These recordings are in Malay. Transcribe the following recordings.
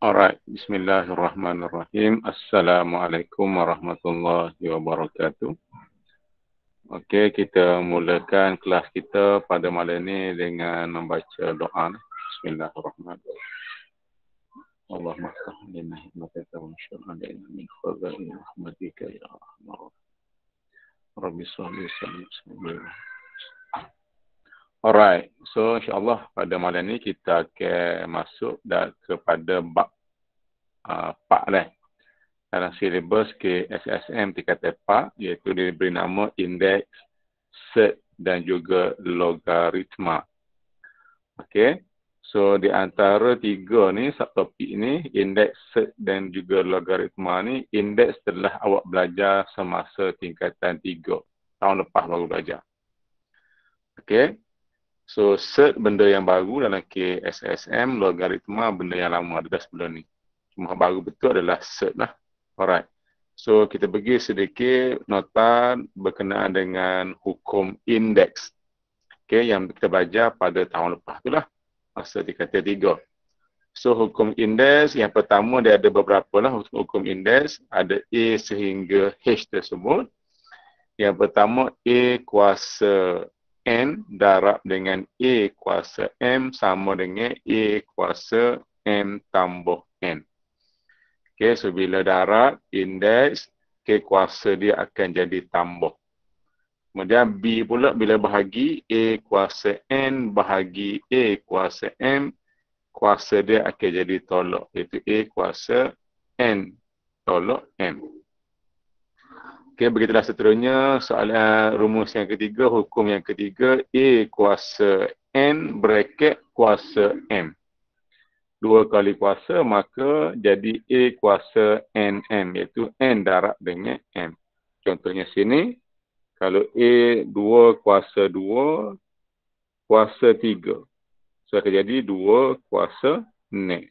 Alright, bismillahirrahmanirrahim. Assalamualaikum warahmatullahi wabarakatuh. Okey, kita mulakan kelas kita pada malam ini dengan membaca doa. Bismillahirrahmanirrahim. Allahumma salli ala hikmatika wa syur'an min khaza'in rahmatika ya rahmar. Rabbi salli salli Alright, so insyaAllah pada malam ni kita akan masuk dan kepada bab uh, pak lah. Dalam silibus ke SSM tingkat pak iaitu diberi nama indeks, set dan juga logaritma. Okay, so di antara tiga ni subtopik ni, indeks, set dan juga logaritma ni, indeks telah awak belajar semasa tingkatan tiga. Tahun lepas baru belajar. Okay, So set benda yang baru dalam KSSM, logaritma benda yang lama ada sebelum ni. Cuma baru betul adalah set lah. Alright. So kita pergi sedikit nota berkenaan dengan hukum indeks. Okay, yang kita belajar pada tahun lepas tu lah. Masa di kata tiga. So hukum indeks yang pertama dia ada beberapa lah hukum indeks. Ada A sehingga H tersebut. Yang pertama A kuasa N darab dengan A kuasa M sama dengan A kuasa M tambah N. Okay, so bila darab, indeks, K kuasa dia akan jadi tambah. Kemudian B pula bila bahagi A kuasa N bahagi A kuasa M, kuasa dia akan jadi tolak. Iaitu A kuasa N tolak M. Okey, begitulah seterusnya soalan rumus yang ketiga, hukum yang ketiga, A kuasa N bracket kuasa M. Dua kali kuasa, maka jadi A kuasa NM, iaitu N darab dengan M. Contohnya sini, kalau A dua kuasa dua, kuasa tiga. So, akan jadi dua kuasa N.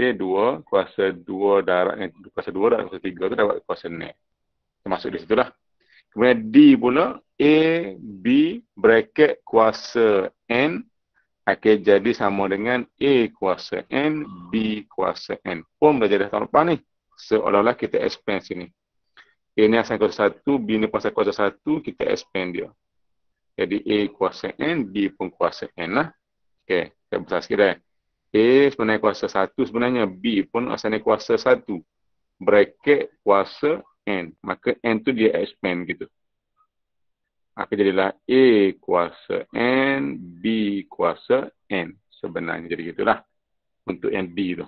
Okey, dua kuasa dua darab yang kuasa dua darab kuasa tiga tu dapat kuasa net. Termasuk di situ lah. Kemudian D pula, A, B, bracket kuasa N akan jadi sama dengan A kuasa N, B kuasa N. Pun dah jadi tahun lepas ni. Seolah-olah kita expand sini. A ni asal kuasa satu, B ni pasal kuasa satu, kita expand dia. Jadi A kuasa N, B pun kuasa N lah. Okay, kita besar sikit dah. A sebenarnya kuasa satu sebenarnya B pun asalnya kuasa satu. Bracket kuasa N. Maka N tu dia expand gitu. Maka jadilah A kuasa N, B kuasa N. Sebenarnya jadi gitulah. Untuk yang D tu.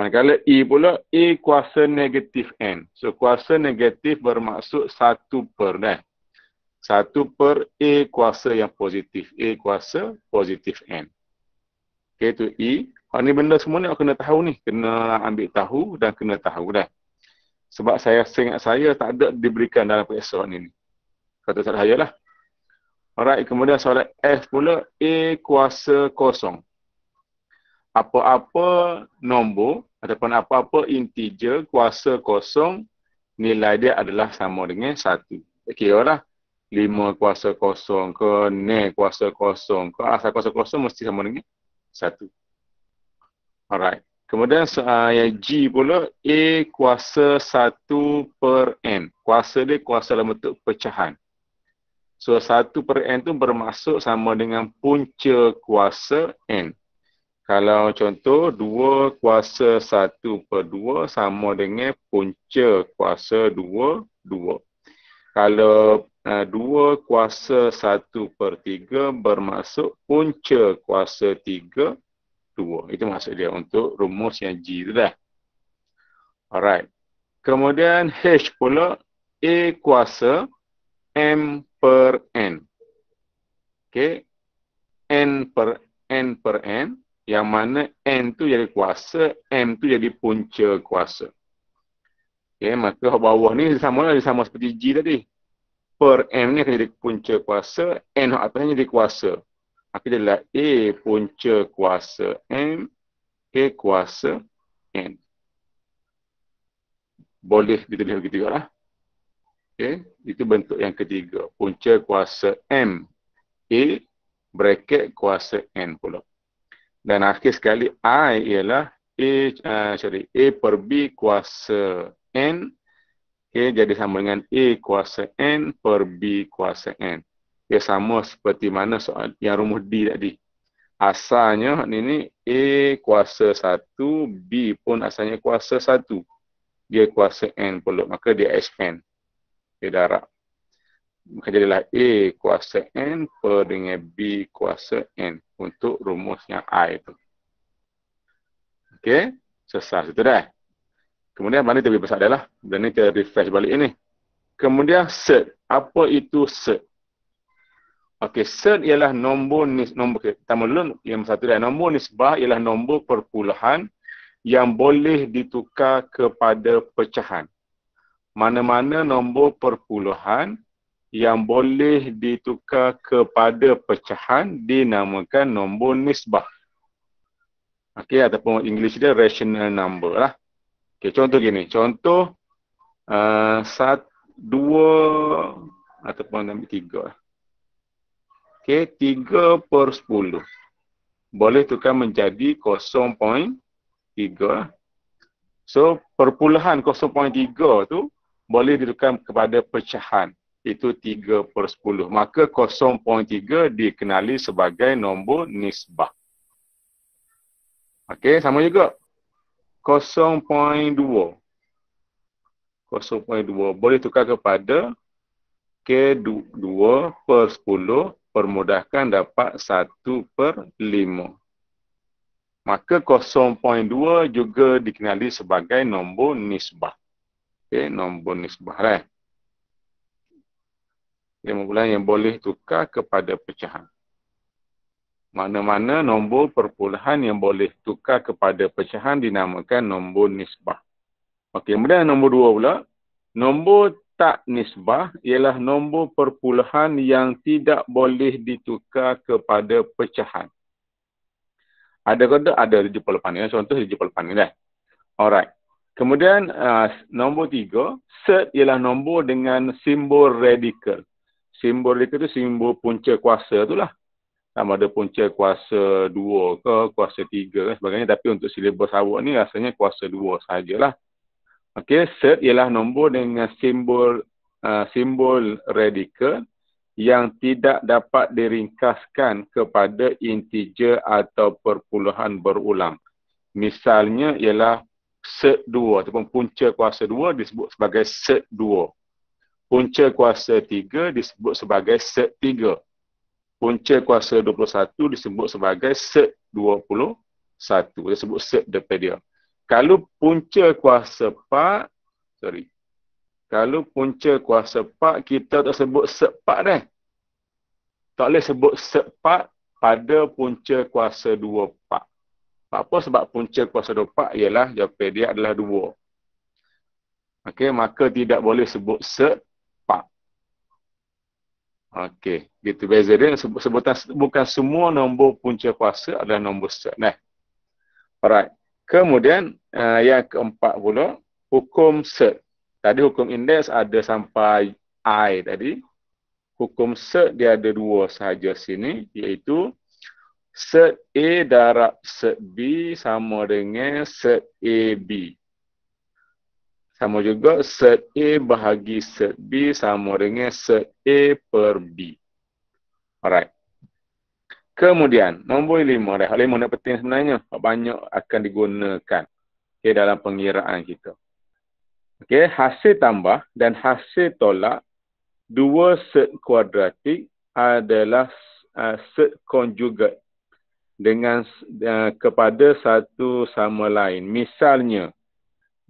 Manakala E pula, A kuasa negatif N. So kuasa negatif bermaksud satu per dah. Satu per A kuasa yang positif. A kuasa positif N. Okay, tu E. Hal ni benda semua ni aku kena tahu ni. Kena ambil tahu dan kena tahu dah. Sebab saya seingat saya tak ada diberikan dalam periksa ni. Kata saya lah. Alright, kemudian soalan F pula. A kuasa kosong. Apa-apa nombor ataupun apa-apa integer kuasa kosong nilai dia adalah sama dengan satu. Kira lah. Lima kuasa kosong ke, ne kuasa kosong ke, asal kuasa kosong mesti sama dengan satu. Alright. Kemudian uh, yang G pula, A kuasa satu per N. Kuasa dia kuasa dalam bentuk pecahan. So, satu per N tu bermaksud sama dengan punca kuasa N. Kalau contoh, dua kuasa satu per dua sama dengan punca kuasa dua, dua. Kalau uh, dua kuasa satu per tiga bermaksud punca kuasa tiga, dua. Itu maksud dia untuk rumus yang G tu dah. Alright. Kemudian H pula A kuasa M per N. Okay. N per N per N. Yang mana N tu jadi kuasa, M tu jadi punca kuasa. Okay, maka bawah ni sama lah, sama seperti G tadi. Per M ni akan jadi punca kuasa, N atasnya jadi kuasa. Maka dia adalah A punca kuasa M, A kuasa N. Boleh ditulis begitu juga lah. Okay. Itu bentuk yang ketiga. Punca kuasa M, A bracket kuasa N pula. Dan akhir sekali I ialah A, uh, sorry, A per B kuasa N. Okay, jadi sama dengan A kuasa N per B kuasa N. Ia sama seperti mana soal yang rumus D tadi. Asalnya ni ni A kuasa 1, B pun asalnya kuasa 1. Dia kuasa N pula, maka dia SN. Dia darab. Maka jadilah A kuasa N per dengan B kuasa N untuk rumus yang I itu. Okey, selesai itu dah. Kemudian mana kita besar dah lah. Dan ni kita refresh balik ini. Kemudian set. Apa itu set? Okey, set ialah nombor nis nombor pertama dulu yang satu dah. Nombor nisbah ialah nombor perpuluhan yang boleh ditukar kepada pecahan. Mana-mana nombor perpuluhan yang boleh ditukar kepada pecahan dinamakan nombor nisbah. Okey, ataupun English dia rational number lah. Okey, contoh gini. Contoh uh, satu, dua ataupun ambil tiga. Okey, tiga per sepuluh. Boleh tukar menjadi kosong point tiga. So, perpuluhan kosong point tiga tu boleh ditukar kepada pecahan. Itu tiga per sepuluh. Maka kosong point tiga dikenali sebagai nombor nisbah. Okey, sama juga. 0.2 0.2 boleh tukar kepada K2 per 10 permudahkan dapat 1 per 5 maka 0.2 juga dikenali sebagai nombor nisbah. Okay, nombor nisbah right? yang yang boleh tukar kepada pecahan mana-mana nombor perpuluhan yang boleh tukar kepada pecahan dinamakan nombor nisbah. Okey, kemudian nombor dua pula. Nombor tak nisbah ialah nombor perpuluhan yang tidak boleh ditukar kepada pecahan. Ada kata ada 78 ni. Contoh 78 ni dah. Alright. Kemudian uh, nombor tiga, set ialah nombor dengan simbol radikal. Simbol radikal tu simbol punca kuasa tu lah sama ada punca kuasa dua ke kuasa tiga ke sebagainya. Tapi untuk silibus awak ni rasanya kuasa dua sahajalah okey set ialah nombor dengan simbol uh, simbol radikal yang tidak dapat diringkaskan kepada integer atau perpuluhan berulang. Misalnya ialah set dua ataupun punca kuasa dua disebut sebagai set dua. Punca kuasa tiga disebut sebagai set tiga punca kuasa 21 disebut sebagai set 21. Dia sebut set depan dia. Kalau punca kuasa 4, sorry. Kalau punca kuasa 4, kita tak sebut set 4 dah. Tak boleh sebut set 4 pada punca kuasa 24. Apa sebab punca kuasa 24 ialah jawapan dia adalah 2. Okey, maka tidak boleh sebut set Okey, gitu beza dia sebutan bukan semua nombor punca kuasa adalah nombor set. Nah. Alright. Kemudian uh, yang keempat pula hukum set. Tadi hukum indeks ada sampai I tadi. Hukum set dia ada dua sahaja sini iaitu set A darab set B sama dengan set AB. Sama juga set A bahagi set B sama dengan set A per B. Alright. Kemudian, nombor lima. Dah. Lima nak penting sebenarnya. Banyak akan digunakan okay, dalam pengiraan kita. Okay, hasil tambah dan hasil tolak dua set kuadratik adalah uh, set konjugat dengan uh, kepada satu sama lain. Misalnya,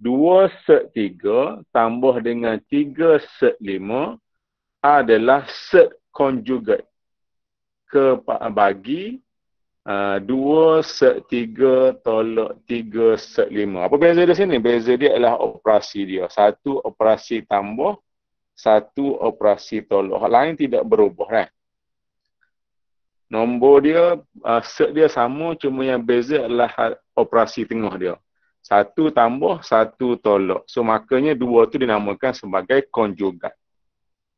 dua set tiga tambah dengan tiga set lima adalah set conjugate ke bagi uh, dua set tiga tolak tiga set lima. Apa beza di sini? Beza dia adalah operasi dia. Satu operasi tambah, satu operasi tolak. Hal lain tidak berubah. Eh? Nombor dia, uh, set dia sama cuma yang beza adalah operasi tengah dia. Satu tambah, satu tolak. So, makanya dua tu dinamakan sebagai konjugat.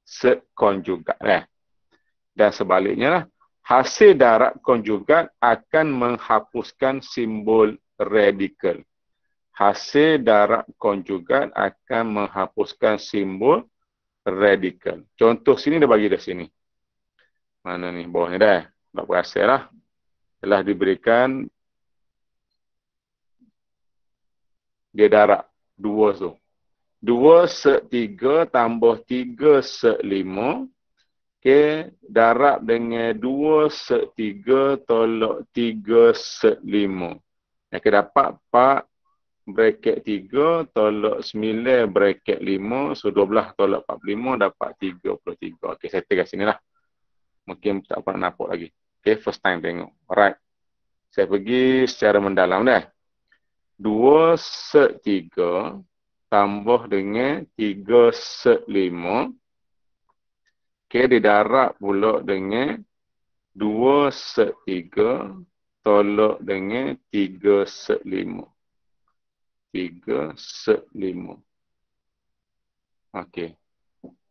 Set konjugat. Eh? Dan sebaliknya lah, hasil darat konjugat akan menghapuskan simbol radikal. Hasil darat konjugat akan menghapuskan simbol radikal. Contoh sini dia bagi dah sini. Mana ni? Bawah ni dah. Tak berasa lah. Telah diberikan dia darat dua tu. Dua se tiga tambah tiga se lima Okay, darab dengan 2 se 3 tolak 3 se 5. Yang dapat 4 bracket 3 tolak 9 bracket 5. So 12 tolak 45 dapat 33. Okay, saya tegas sini lah. Mungkin tak pernah nampak lagi. Okay, first time tengok. Alright. Saya pergi secara mendalam dah. 2 se 3 tambah dengan 3 se 5. Okey, didarab pula dengan 2 set 3 tolak dengan 3 set 5. 3 set 5. Okey.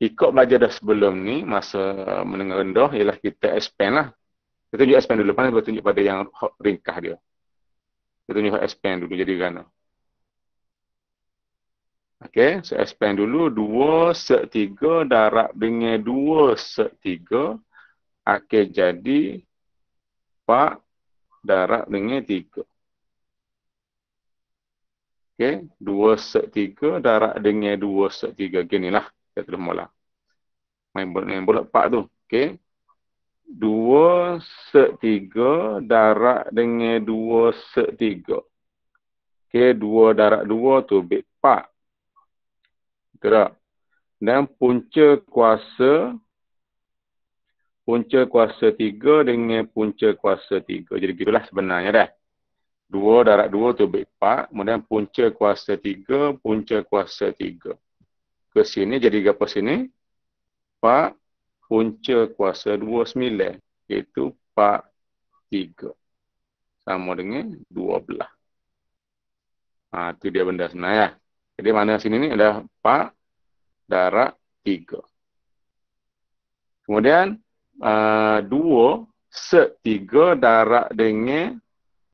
Ikut belajar dah sebelum ni, masa menengah rendah, ialah kita expand lah. Kita tunjuk expand dulu. Lepas ni tunjuk pada yang ringkah dia. Kita tunjuk expand dulu jadi gana. Okey, saya expand dulu 2 set 3 darab dengan 2 set 3 akan jadi 4 darab dengan 3. Okey, 2 set 3 darab dengan 2 set 3. Ginilah kita terus mula. Main bola 4 tu. Okey. 2 set 3 darab dengan 2 set 3. Okey, 2 darab 2 tu bit 4 gerak dan punca kuasa punca kuasa tiga dengan punca kuasa tiga. Jadi gitulah sebenarnya dah. Dua darab dua tu bit empat. Kemudian punca kuasa tiga, punca kuasa tiga. Ke sini jadi apa sini? Empat punca kuasa dua sembilan. Iaitu empat tiga. Sama dengan dua belah. Ha, itu dia benda sebenarnya. Jadi mana sini ni adalah 4 darab 3. Kemudian uh, 2 set 3 darab dengan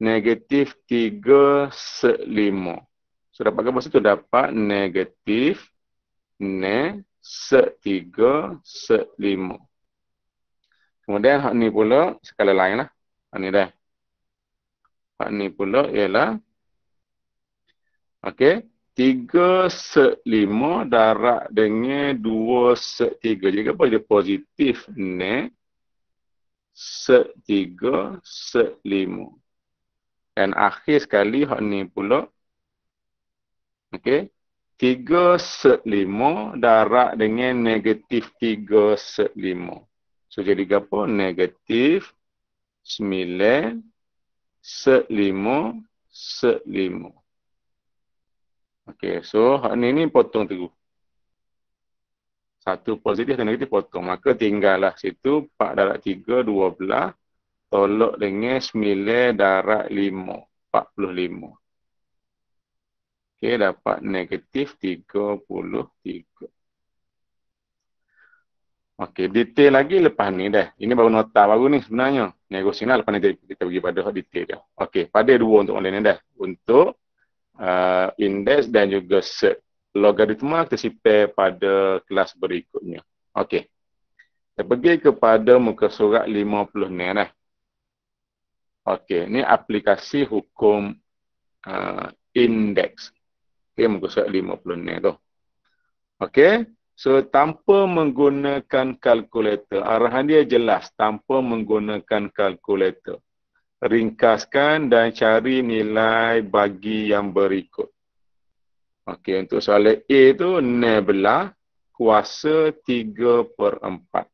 negatif 3 set 5. So dapat gambar situ dapat negatif ne set 3 set 5. Kemudian hak ni pula skala lain lah. Hak ni dah. Hak ni pula ialah Okay. Tiga se lima darab dengan dua se tiga. Jadi apa dia positif ne se tiga lima. Dan akhir sekali hak ni pula. Okey. Tiga se lima darab dengan negatif tiga se lima. So jadi apa? Negatif sembilan se lima se lima. Okey, so hak ni ni potong tu. Satu positif dan negatif potong. Maka tinggallah situ 4 darab 3, 12. Tolak dengan 9 darab 5. 45. Okey, dapat negatif 33. Okey, detail lagi lepas ni dah. Ini baru nota baru ni sebenarnya. Negosiasi lepas ni kita pergi pada detail dia. Okey, pada dua untuk online ni dah. Untuk uh, indeks dan juga set. Logaritma kita simpan pada kelas berikutnya. Okey. Kita pergi kepada muka surat 50 ni dah. Okey, ni aplikasi hukum uh, indeks. Okey, muka surat 50 ni tu. Okey. So tanpa menggunakan kalkulator, arahan dia jelas tanpa menggunakan kalkulator ringkaskan dan cari nilai bagi yang berikut. Okey, untuk soalan A tu, Nebula kuasa 3 per 4.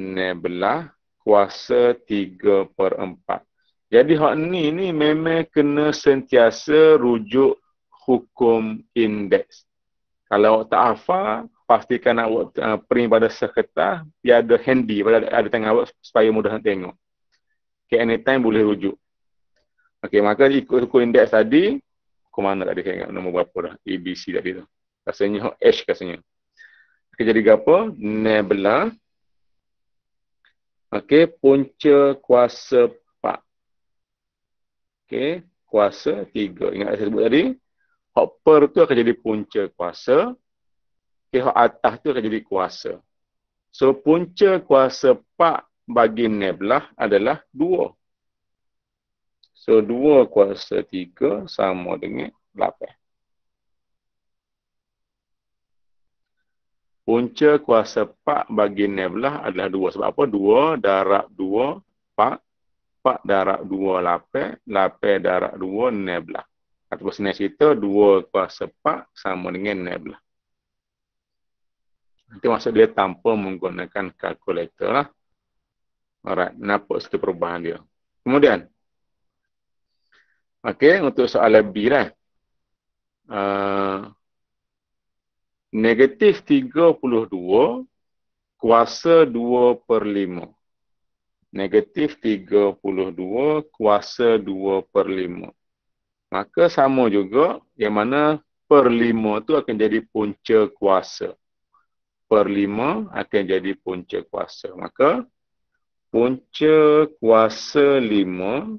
Nebula kuasa 3 per 4. Jadi hak ni ni memang kena sentiasa rujuk hukum indeks. Kalau awak tak hafal, pastikan awak uh, print pada sekertas, dia ada handy pada ada tangan awak supaya mudah nak tengok. Okay, anytime boleh rujuk. Okay, maka ikut suku indeks tadi, ke mana tadi saya ingat nombor berapa dah? ABC tadi tu. Rasanya H rasanya. Okay, jadi apa? Nebula. Okey, punca kuasa pak. Okey, kuasa tiga. Ingat saya sebut tadi, hopper tu akan jadi punca kuasa. Okey, hok atas tu akan jadi kuasa. So, punca kuasa pak bagi neblah adalah dua. So, dua kuasa tiga sama dengan lapan. Punca kuasa pak bagi neblah adalah dua. Sebab apa? Dua darab dua pak. Pak darab dua lapan. Lapan darab dua neblah. Ataupun senang cerita, dua kuasa pak sama dengan neblah. Nanti maksud dia tanpa menggunakan kalkulator lah. Alright, nampak sikit perubahan dia. Kemudian, okay, untuk soalan B lah. Uh, negatif 32 kuasa 2 per 5. Negatif 32 kuasa 2 per 5. Maka sama juga yang mana per 5 tu akan jadi punca kuasa. Per 5 akan jadi punca kuasa. Maka punca kuasa 5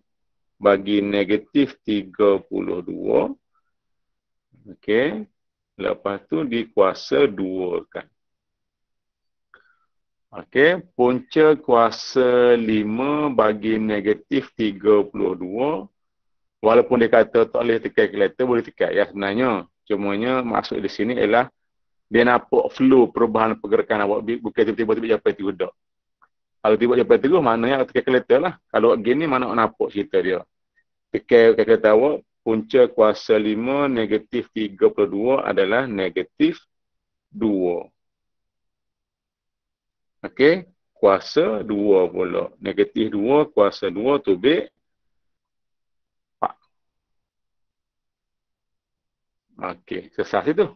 bagi negatif 32. Okay. Lepas tu dikuasa dua kan. Okey, punca kuasa lima bagi negatif. Walaupun dia kata tak boleh tekan kalkulator, boleh tekan. Ya sebenarnya, cumanya maksud di sini ialah dia nampak flow perubahan pergerakan awak bukan tiba-tiba tiba sampai tiba dak. Kalau tiba sampai tiba maknanya tekan kalkulator lah. Kalau gini mana nak nampak cerita dia. Tekan kalkulator awak punca kuasa 5 negatif 32 adalah negatif 2. Okey, kuasa 2 pula. Negatif 2 kuasa 2 tu B. 4. Okey, sesah situ.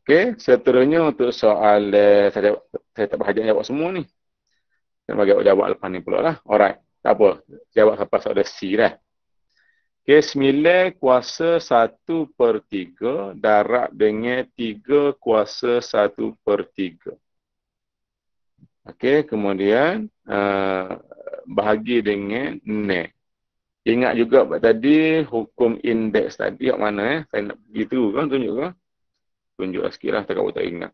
Okey, seterusnya untuk soal uh, saya, saya tak berhajat jawab semua ni. Saya bagi jawab lepas ni pula lah. Alright, tak apa. Jawab sampai soal C dah. Okay, 9 kuasa 1 per 3 darab dengan 3 kuasa 1 per 3. Okey, kemudian uh, bahagi dengan ne. Ingat juga tadi hukum indeks tadi yang mana eh? Saya nak begitu kan tunjuk kan? Tunjuk sikit lah, tak tak ingat.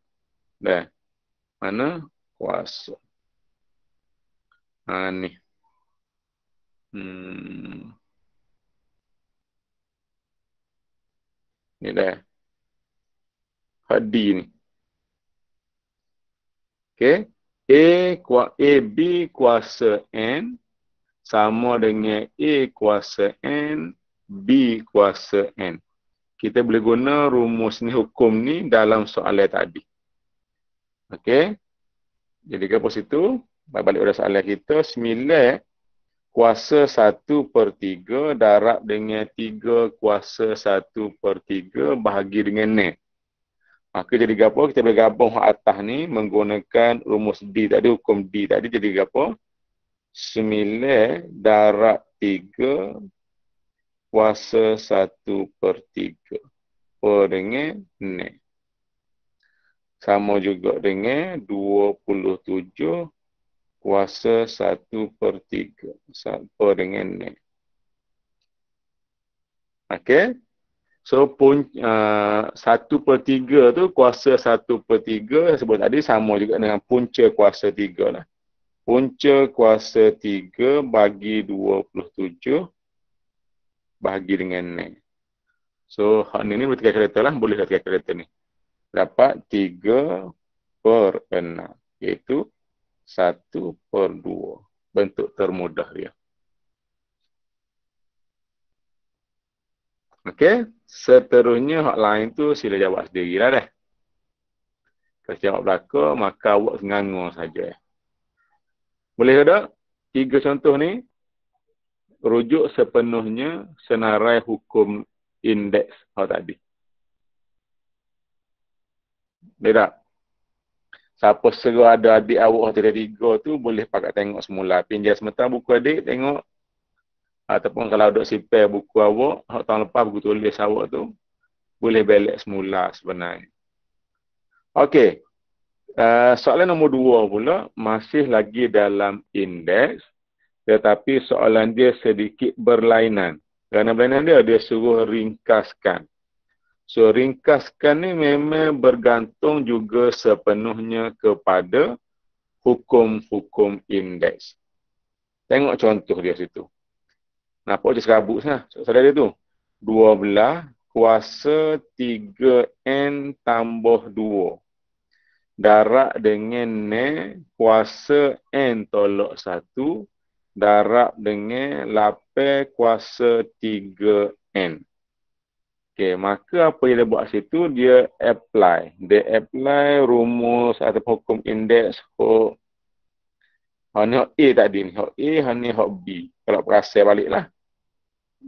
Dah. Mana? Kuasa. Ha ni. Hmm. Ni dah. Hadi ni. Okay. A, A, B kuasa N sama dengan A kuasa N, B kuasa N. Kita boleh guna rumus ni, hukum ni dalam soalan tadi. Okay. Jadi ke situ, balik pada soalan kita, sembilan kuasa 1 per 3 darab dengan 3 kuasa 1 per 3 bahagi dengan ni. Maka jadi apa? Kita boleh gabung atas ni menggunakan rumus D tadi, hukum D tadi jadi apa? 9 darab 3 kuasa 1 per 3 per dengan ni. Sama juga dengan 27 kuasa 1 per 3 sama dengan ni. Okey. So pun uh, 1 per 3 tu kuasa 1 per 3 sebut tadi sama juga dengan punca kuasa 3 lah. Punca kuasa 3 bagi 27 bagi dengan ni. So hak ni ni boleh tekan kereta lah. Boleh tekan kereta ni. Dapat 3 per 6. Iaitu satu per dua. Bentuk termudah dia. Okey. Seterusnya hak lain tu sila jawab sendiri lah dah. Kalau jawab belakang, maka awak ngangur saja. Boleh tak? Tiga contoh ni rujuk sepenuhnya senarai hukum indeks hal tadi. Boleh tak? Siapa seru ada adik awak hotel tiga tu boleh pakai tengok semula. Pinjam sementara buku adik tengok. Ataupun kalau ada simpan buku awak, hak tahun lepas buku tulis awak tu, boleh balik semula sebenarnya. Okey. Uh, soalan nombor dua pula masih lagi dalam indeks tetapi soalan dia sedikit berlainan. Kerana berlainan dia, dia suruh ringkaskan. So, ringkaskan ni memang bergantung juga sepenuhnya kepada hukum-hukum indeks. Tengok contoh dia situ. Nampak dia serabut sana. Saudara dia tu. 12 kuasa 3N tambah 2. Darab dengan N kuasa N tolak 1. Darab dengan 8 kuasa 3N. Okay, maka apa yang dia buat situ, dia apply. Dia apply rumus atau hukum indeks hok hak A tadi ni. Hak A, hak ni hak B. Kalau perasai baliklah.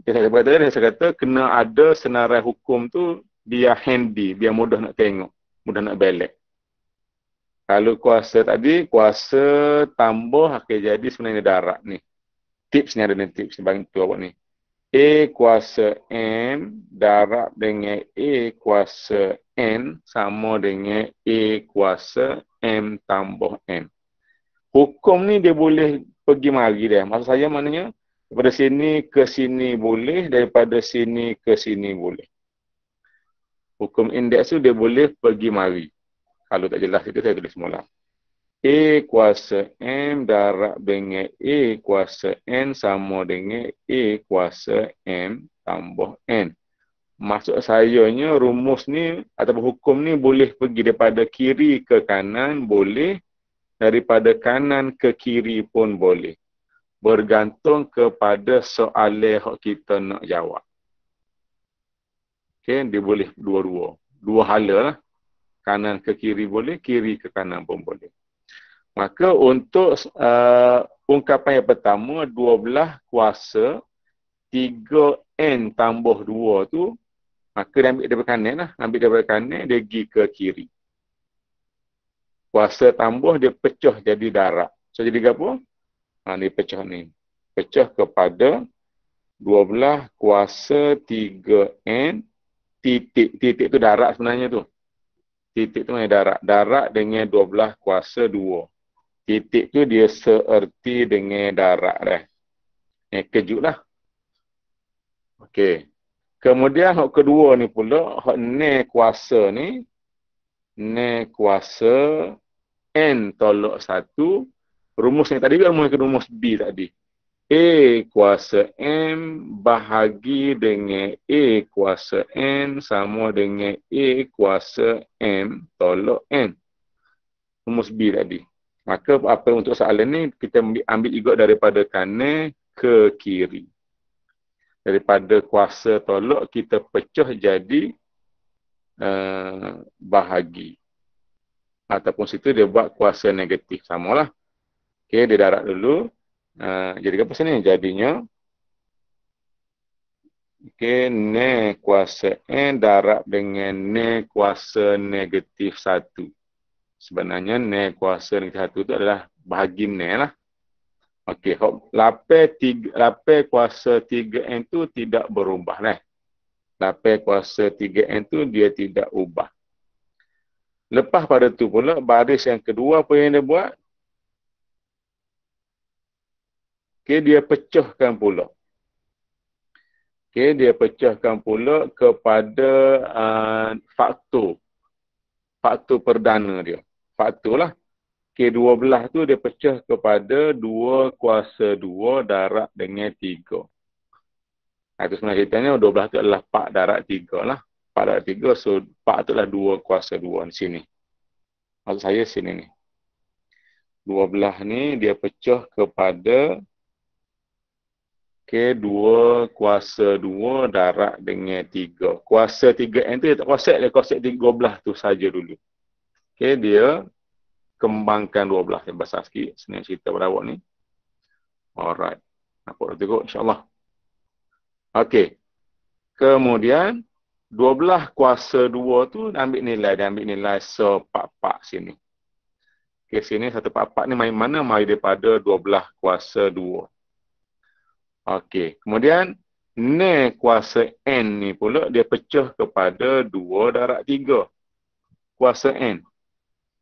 Dia saya kata, dia saya kata kena ada senarai hukum tu dia handy, dia mudah nak tengok, mudah nak belek. Kalau kuasa tadi, kuasa tambah akan jadi sebenarnya darat ni. Tips ni ada ni tips ni bagi tu awak ni. A kuasa M darab dengan A kuasa N sama dengan A kuasa M tambah N. Hukum ni dia boleh pergi mari dia. Maksud saya maknanya daripada sini ke sini boleh, daripada sini ke sini boleh. Hukum indeks tu dia boleh pergi mari. Kalau tak jelas itu saya tulis semula. A kuasa M darab dengan A kuasa N sama dengan A kuasa M tambah N. Maksud sayanya rumus ni atau hukum ni boleh pergi daripada kiri ke kanan boleh. Daripada kanan ke kiri pun boleh. Bergantung kepada soalan yang kita nak jawab. Okay, dia boleh dua-dua. Dua hala lah. Kanan ke kiri boleh, kiri ke kanan pun boleh. Maka untuk uh, ungkapan yang pertama, 12 kuasa 3N tambah 2 tu, maka dia ambil daripada kanan lah. Ambil daripada kanan, dia pergi ke kiri. Kuasa tambah, dia pecah jadi darab. So, jadi apa? Ha, dia pecah ni. Pecah kepada 12 kuasa 3N titik. Titik tu darab sebenarnya tu. Titik tu mana darab. Darab dengan 12 kuasa 2 titik tu dia seerti dengan darat dah. Eh, kejut lah. Okey. Kemudian hak kedua ni pula, hak ne kuasa ni, ne kuasa N tolak satu, rumus ni tadi kan rumus B tadi. A kuasa M bahagi dengan A kuasa N sama dengan A kuasa M tolak N. Rumus B tadi. Maka apa untuk soalan ni kita ambil juga daripada kanan ke kiri. Daripada kuasa tolak kita pecah jadi uh, bahagi. Ataupun situ dia buat kuasa negatif. Samalah. Okey, dia darat dulu. Uh, jadi apa sini? Jadinya ne kuasa N darab dengan ne kuasa negatif satu sebenarnya ne kuasa negatif satu tu adalah bahagi ne lah. Okey, lapai tiga, lapai kuasa 3N tu tidak berubah lah. Lapai kuasa 3N tu dia tidak ubah. Lepas pada tu pula, baris yang kedua apa yang dia buat? Okey, dia pecahkan pula. Okey, dia pecahkan pula kepada uh, faktor. Faktor perdana dia faktor lah. K12 tu dia pecah kepada 2 kuasa 2 darat dengan 3. Nah, itu sebenarnya ceritanya 12 tu adalah 4 darat 3 lah. 4 darat 3, so 4 tu adalah 2 kuasa 2 di sini. Maksud saya sini ni. 12 ni dia pecah kepada K2 kuasa 2 darat dengan 3. Kuasa 3N tu dia tak kuasa dia kuasa 13 tu saja dulu. Okay, dia kembangkan 12 yang besar sikit. Senang cerita pada awak ni. Alright. Nampak dah tengok insyaAllah. Okay. Kemudian, 12 kuasa 2 tu ambil nilai. Dia ambil nilai sepak-pak sini. Okay, sini satu pak-pak ni main mana? Main daripada 12 kuasa 2. Okay. Kemudian, ne kuasa N ni pula dia pecah kepada 2 darab 3. Kuasa N.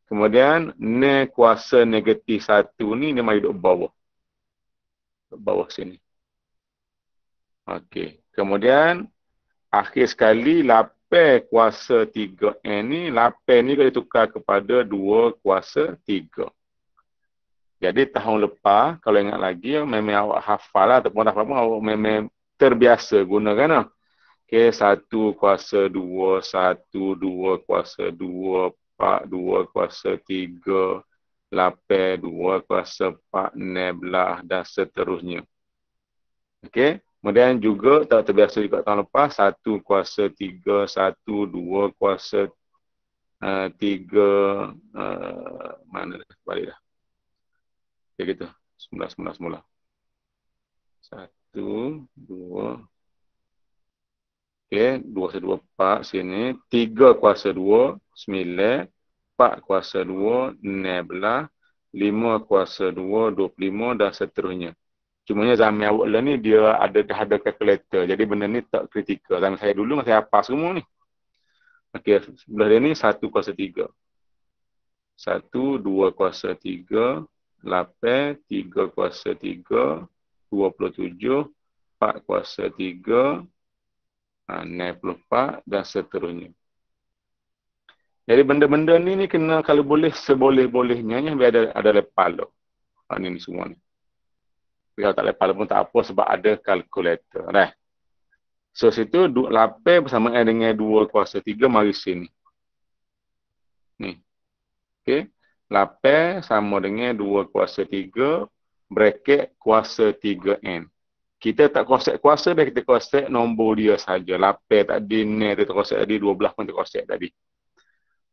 Kemudian, ne kuasa negatif satu ni, dia mari duduk bawah. Duduk bawah sini. Okey. Kemudian, akhir sekali, lapan kuasa 3N ni, lapan ni kalau tukar kepada 2 kuasa 3. Jadi, tahun lepas, kalau ingat lagi, memang awak hafal lah, ataupun hafal pun, awak memang terbiasa gunakan lah. Okey, 1 kuasa 2, 1, 2 kuasa 2, 4, 2 kuasa 3, 8, 2 kuasa 4, 16 dan seterusnya. Okey. Kemudian juga tak terbiasa juga tahun lepas, 1 kuasa 3, 1, 2 kuasa uh, 3, uh, mana dah, balik dah. Okey gitu, semula, semula, semula. 1, 2, Okey, 2 kuasa 2, 4 sini. 3 kuasa 2, 9. 4 kuasa 2, 16. 5 kuasa 2, 25 dan seterusnya. Cuma zaman awak lah ni dia ada dah ada kalkulator. Jadi benda ni tak kritikal. Zaman saya dulu saya apa semua ni. Okey, sebelah dia ni 1 kuasa 3. 1, 2 kuasa 3, 8, 3 kuasa 3, 27, 4 kuasa 3, ha, 64 dan seterusnya. Jadi benda-benda ni ni kena kalau boleh seboleh-bolehnya ni biar ada ada lepalo. Ha, ni, ni semua ni. Kalau tak lepalo pun tak apa sebab ada kalkulator. Nah. So situ 8 bersama dengan 2 kuasa 3 mari sini. Ni. Okey. 8 sama dengan 2 kuasa 3 bracket kuasa 3n kita tak kosek kuasa dah kita kosek nombor dia saja. Lapar tadi, ni kita kosek tadi, 12 pun kita kosek tadi.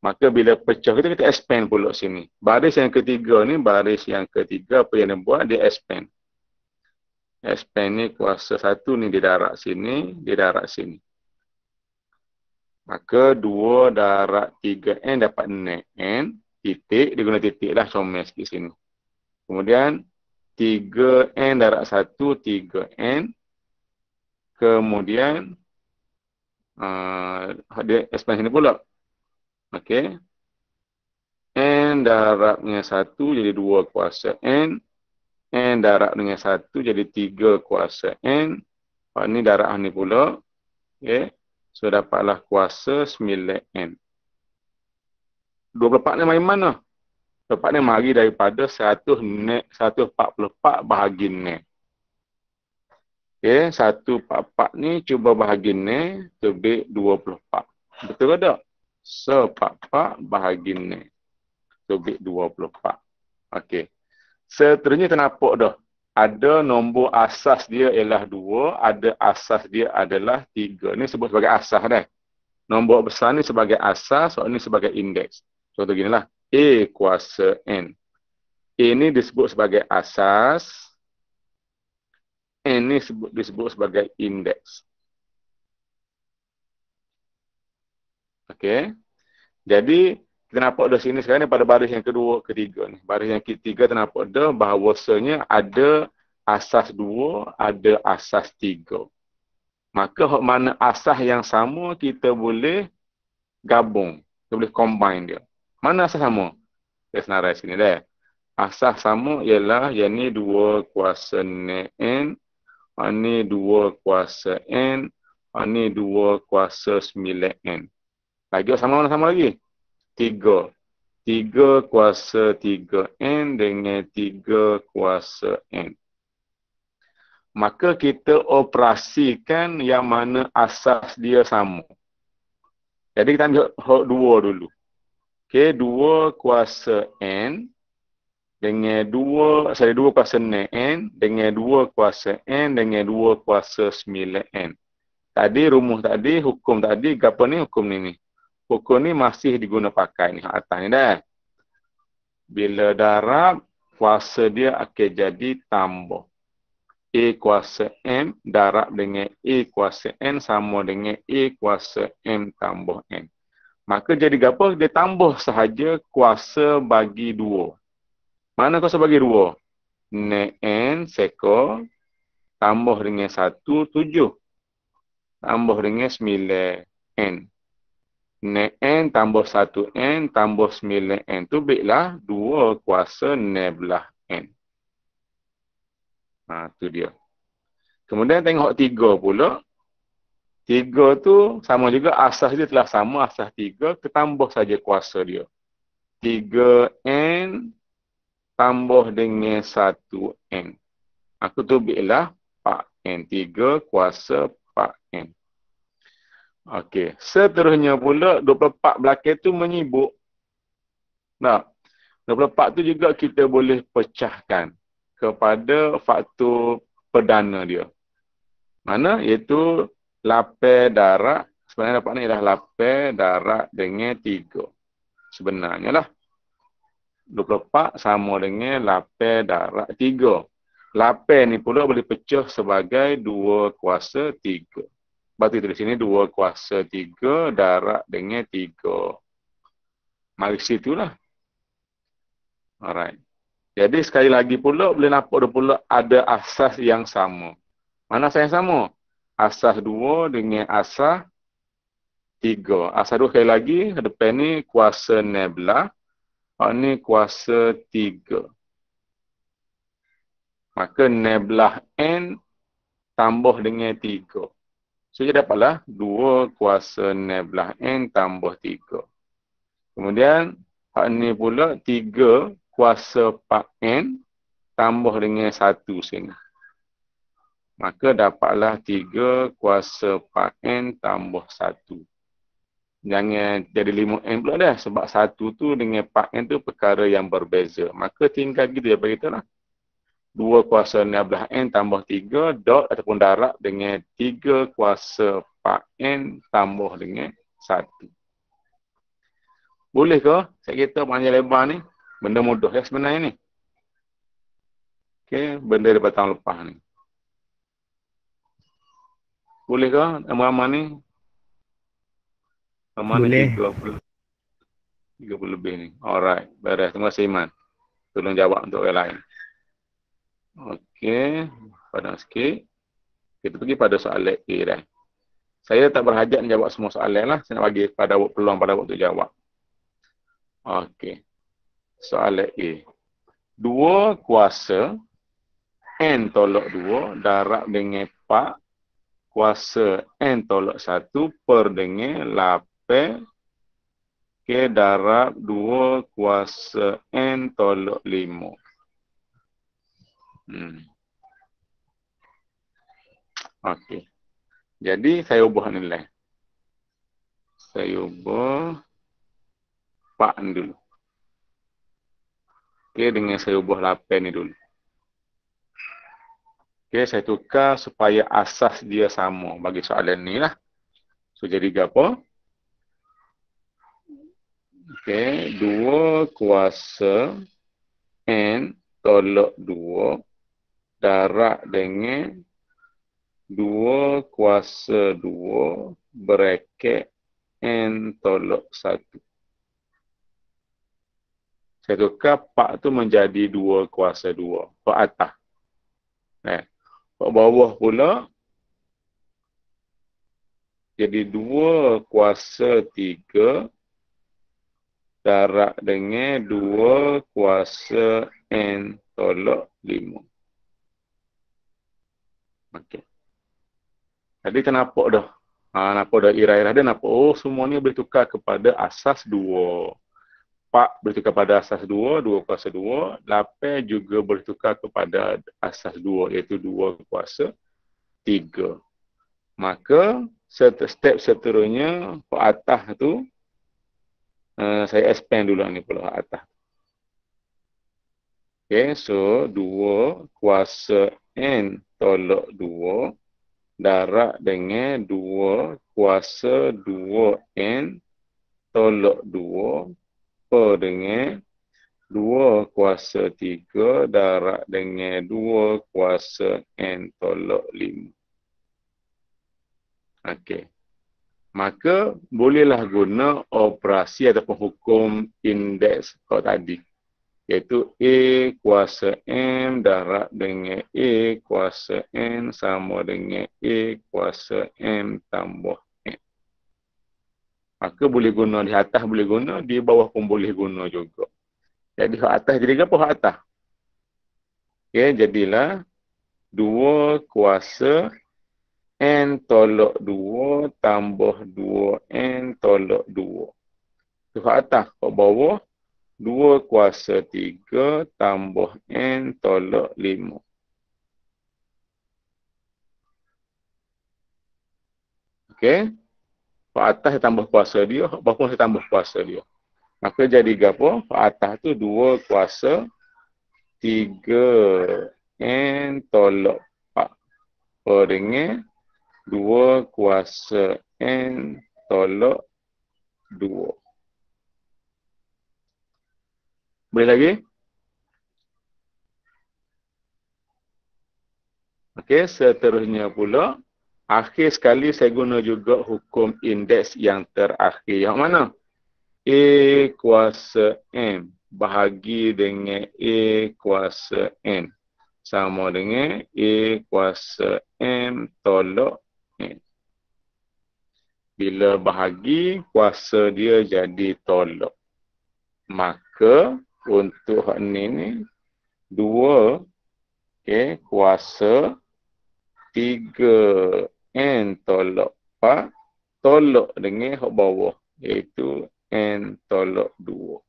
Maka bila pecah kita, kita expand pula sini. Baris yang ketiga ni, baris yang ketiga apa yang dia buat, dia expand. Expand ni kuasa satu ni di darat sini, di darat sini. Maka 2 darat 3N dapat N. Titik, dia guna titik lah comel sikit sini. Kemudian 3N darab 1, 3N. Kemudian, uh, dia expansion ni pula. Okey. N darabnya 1 jadi 2 kuasa N. N darab dengan 1 jadi 3 kuasa N. Ini ni darab ni pula. Okey. So, dapatlah kuasa 9N. 24 ni main mana? Tempat ni mari daripada 100 net 144 bahagi net. Okey, 144 ni cuba bahagi net lebih 24. Betul ke tak? 144 bahagi net lebih 24. Okey. Seterusnya ternampak dah. Ada nombor asas dia ialah 2, ada asas dia adalah 3. Ni sebut sebagai asas dah. Nombor besar ni sebagai asas, soal ni sebagai indeks. Contoh gini lah. A kuasa N. A ni disebut sebagai asas. N ni disebut, sebagai indeks. Okey. Jadi, kita nampak di sini sekarang ni pada baris yang kedua, ketiga ni. Baris yang ketiga kita nampak dah bahawasanya ada asas dua, ada asas tiga. Maka mana asas yang sama kita boleh gabung. Kita boleh combine dia. Mana asas sama? Kita senarai sini dah. Asas sama ialah yang ni 2 kuasa N. Ini 2 kuasa N. Ini 2 kuasa 9N. Lagi sama mana sama lagi? 3. 3 kuasa 3N dengan 3 kuasa N. Maka kita operasikan yang mana asas dia sama. Jadi kita ambil dua dulu. Okey, dua kuasa N dengan dua, sorry, dua kuasa N dengan dua kuasa N dengan dua kuasa 9N. Tadi rumus tadi, hukum tadi, apa ni hukum ni ni? Hukum ni masih diguna pakai ni, atas ni dah. Bila darab, kuasa dia akan jadi tambah. A kuasa M darab dengan A kuasa N sama dengan A kuasa M tambah N. Maka jadi apa? Dia tambah sahaja kuasa bagi dua. Mana kuasa bagi dua? N seko tambah dengan satu tujuh. Tambah dengan sembilan N. N N tambah 1N tambah 9N tu baiklah 2 kuasa 16 N. Ha, tu dia. Kemudian tengok 3 pula. 3 tu sama juga asas dia telah sama asas 3 ketambah saja kuasa dia. 3N tambah dengan 1N. Aku tu baiklah 4N. 3 kuasa 4N. Okey, seterusnya pula 24 belakang tu menyibuk. Nah, 24 tu juga kita boleh pecahkan kepada faktor perdana dia. Mana? Iaitu lapar darat. Sebenarnya dapat ni adalah lapar darat dengan 3. Sebenarnya lah. 24 sama dengan lapar darat 3. Lapar ni pula boleh pecah sebagai 2 kuasa 3. Batu tulis sini dua kuasa tiga darat dengan tiga. Mari situ lah. Alright. Jadi sekali lagi pula boleh nampak pula ada asas yang sama. Mana asas yang sama? Asas dua dengan asas tiga. Asas dua sekali lagi depan ni kuasa nebla. Ini kuasa tiga. Maka nebla N tambah dengan tiga. So, dia dapatlah 2 kuasa neblah N tambah 3. Kemudian, hak ni pula 3 kuasa 4N tambah dengan 1 sini. Maka dapatlah 3 kuasa 4N tambah 1. Jangan jadi 5N pula dah. Sebab 1 tu dengan 4N tu perkara yang berbeza. Maka tinggal gitu ya beritahu lah. 2 kuasa 16N tambah 3 dot ataupun darab dengan 3 kuasa 4N tambah dengan 1. Boleh ke? Saya kata panjang lebar ni. Benda mudah ya sebenarnya ni. Okey, benda daripada tahun lepas ni. Boleh ke? Nama-nama ni? Nama Boleh. ni 30. 30 lebih ni. Alright. Beres. Terima kasih Iman. Tolong jawab untuk orang lain. Okey, padang sikit. Kita pergi pada soalan A dah. Saya tak berhajat menjawab semua soalan lah. Saya nak bagi pada peluang pada waktu jawab. Okey. Soalan A. Dua kuasa N tolak dua darab dengan 4 kuasa N tolak satu per dengan 8 ke darab dua kuasa N tolak lima. Hmm. Okey. Jadi saya ubah nilai. Saya ubah pak dulu. Okey, dengan saya ubah 8 ni dulu. Okey, saya tukar supaya asas dia sama bagi soalan ni lah. So, jadi apa? Okey, 2 kuasa N tolak 2 darab dengan 2 kuasa 2 bracket N tolak 1. Saya tukar pak tu menjadi 2 kuasa 2. Pak atas. Eh, bawah pula jadi 2 kuasa 3 darab dengan 2 kuasa N tolak 5. Okey. Jadi kita nampak dah. Ha, nampak dah irah-irah dia nampak. Oh semua ni boleh tukar kepada asas dua. Pak boleh tukar kepada asas dua, dua kuasa dua. Lapan juga boleh tukar kepada asas dua, iaitu dua kuasa tiga. Maka step seterusnya ke atas tu uh, saya expand dulu ni pula atas. Okay, so dua kuasa N tolak 2 darab dengan 2 kuasa 2N tolak 2 per dengan 2 kuasa 3 darab dengan 2 kuasa N tolak 5. Okey. Maka bolehlah guna operasi ataupun hukum indeks kau tadi iaitu A kuasa M darab dengan A kuasa N sama dengan A kuasa M tambah. Maka boleh guna di atas boleh guna, di bawah pun boleh guna juga. Jadi hak atas jadi apa hak atas? Okay, jadilah dua kuasa N tolak dua tambah dua N tolak dua. Itu hak atas. Hak bawah dua kuasa tiga tambah N tolak lima. Okay. Hak atas tambah kuasa dia, bawah saya tambah kuasa dia. Maka jadi gapo? Hak atas tu dua kuasa tiga N tolak 4 per dengan 2 kuasa N tolak 2. Boleh lagi? Okey, seterusnya pula. Akhir sekali saya guna juga hukum indeks yang terakhir. Yang mana? A kuasa M bahagi dengan A kuasa N. Sama dengan A kuasa M tolak bila bahagi kuasa dia jadi tolak. Maka untuk hak ni ni dua okay, kuasa tiga n tolak empat tolak dengan hak bawah iaitu n tolak dua.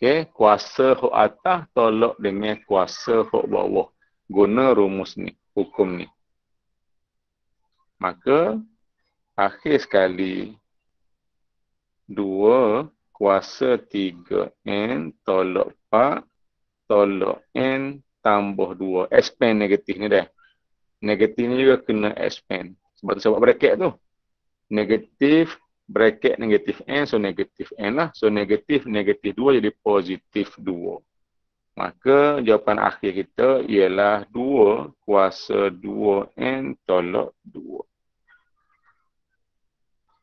Okay, kuasa hak atas tolak dengan kuasa hak bawah. Guna rumus ni hukum ni. Maka akhir sekali dua kuasa tiga N tolak empat tolak N tambah dua. Expand negatif ni dah. Negatif ni juga kena expand. Sebab tu sebab bracket tu. Negatif bracket negatif N so negatif N lah. So negatif negatif dua jadi positif dua. Maka jawapan akhir kita ialah 2 kuasa 2N tolak 2.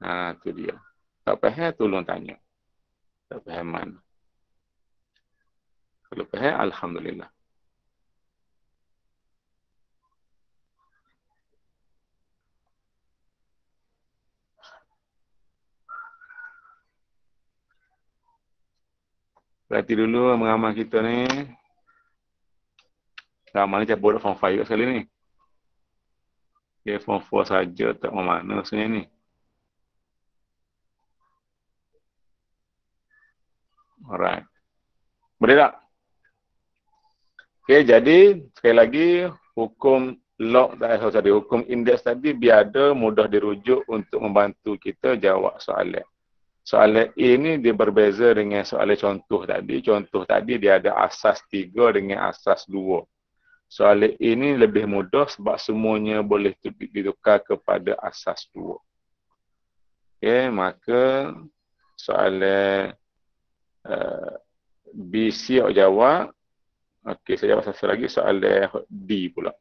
Ha, tu dia. Tak faham, tolong tanya. Tak faham mana. Kalau faham, Alhamdulillah. Berarti dulu mengamal kita ni. Ramal ni saya buat form 5 sekali ni. Okay, form 4 saja tak mau mana sebenarnya ni. Alright. Boleh tak? Okay, jadi sekali lagi hukum log tadi, hukum indeks tadi biar ada mudah dirujuk untuk membantu kita jawab soalan soalan A ni dia berbeza dengan soalan contoh tadi. Contoh tadi dia ada asas tiga dengan asas dua. Soalan A ni lebih mudah sebab semuanya boleh ditukar kepada asas dua. Okay, maka soalan uh, B, C awak jawab. Okey, saya jawab satu lagi soalan D pula.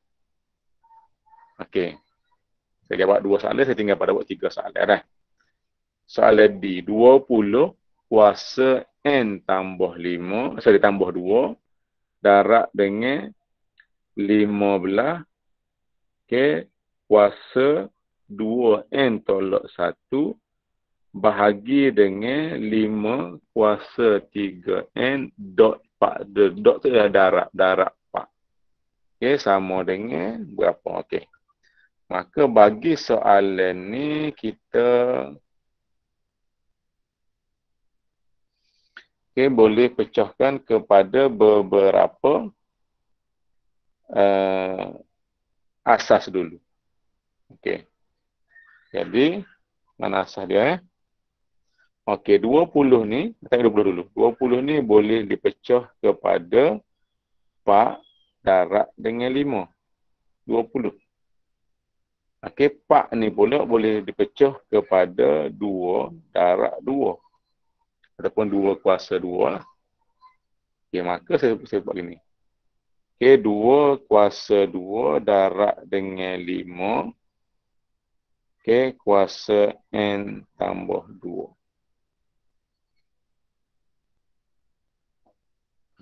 Okey. Saya jawab dua soalan, saya tinggal pada buat tiga soalan. Dah soalan D 20 kuasa N tambah 5 sorry tambah 2 darab dengan 15 okay, kuasa 2N tolak 1 bahagi dengan 5 kuasa 3N dot 4 dot tu adalah darab darab 4 okay, sama dengan berapa okay. maka bagi soalan ni kita okay, boleh pecahkan kepada beberapa uh, asas dulu. Okey. Jadi, mana asas dia? Eh? Okey, 20 ni, tengok 20 dulu. 20 ni boleh dipecah kepada 4 darab dengan 5. 20. Okey, 4 ni pula boleh dipecah kepada 2 darab 2 ataupun dua kuasa dua lah. Okay, maka saya, saya buat gini. Okay, dua kuasa dua darab dengan lima. Okay, kuasa N tambah dua.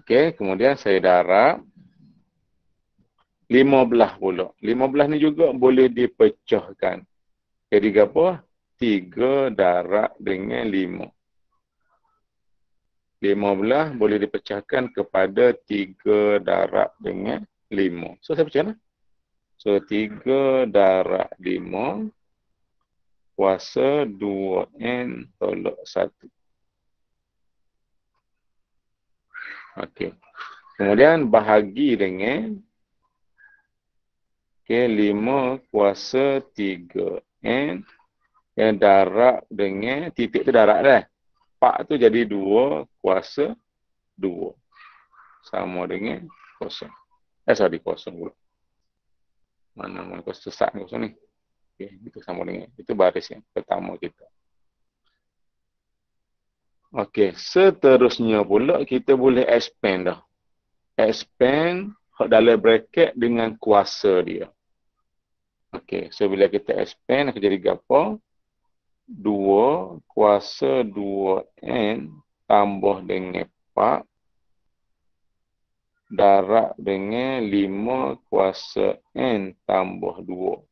Okay, kemudian saya darab. lima belah pula. Lima belah ni juga boleh dipecahkan. Jadi apa? Tiga darab dengan lima. Lima belah boleh dipecahkan kepada tiga darab dengan lima. So, saya pecahkan. So, tiga darab lima kuasa dua N tolak satu. Okey. Kemudian bahagi dengan okay, 5 kuasa 3 N yang darab dengan titik tu darab dah. Pak tu jadi 2 kuasa 2. Sama dengan kosong. Eh sorry kosong pula. Mana mana kosong sesak ni kosong ni. Okay, itu sama dengan. Itu baris yang pertama kita. Okey, seterusnya pula kita boleh expand dah. Expand dalam bracket dengan kuasa dia. Okey, so bila kita expand akan jadi apa? 2 kuasa 2n tambah dengan 4 darab dengan 5 kuasa n tambah 2.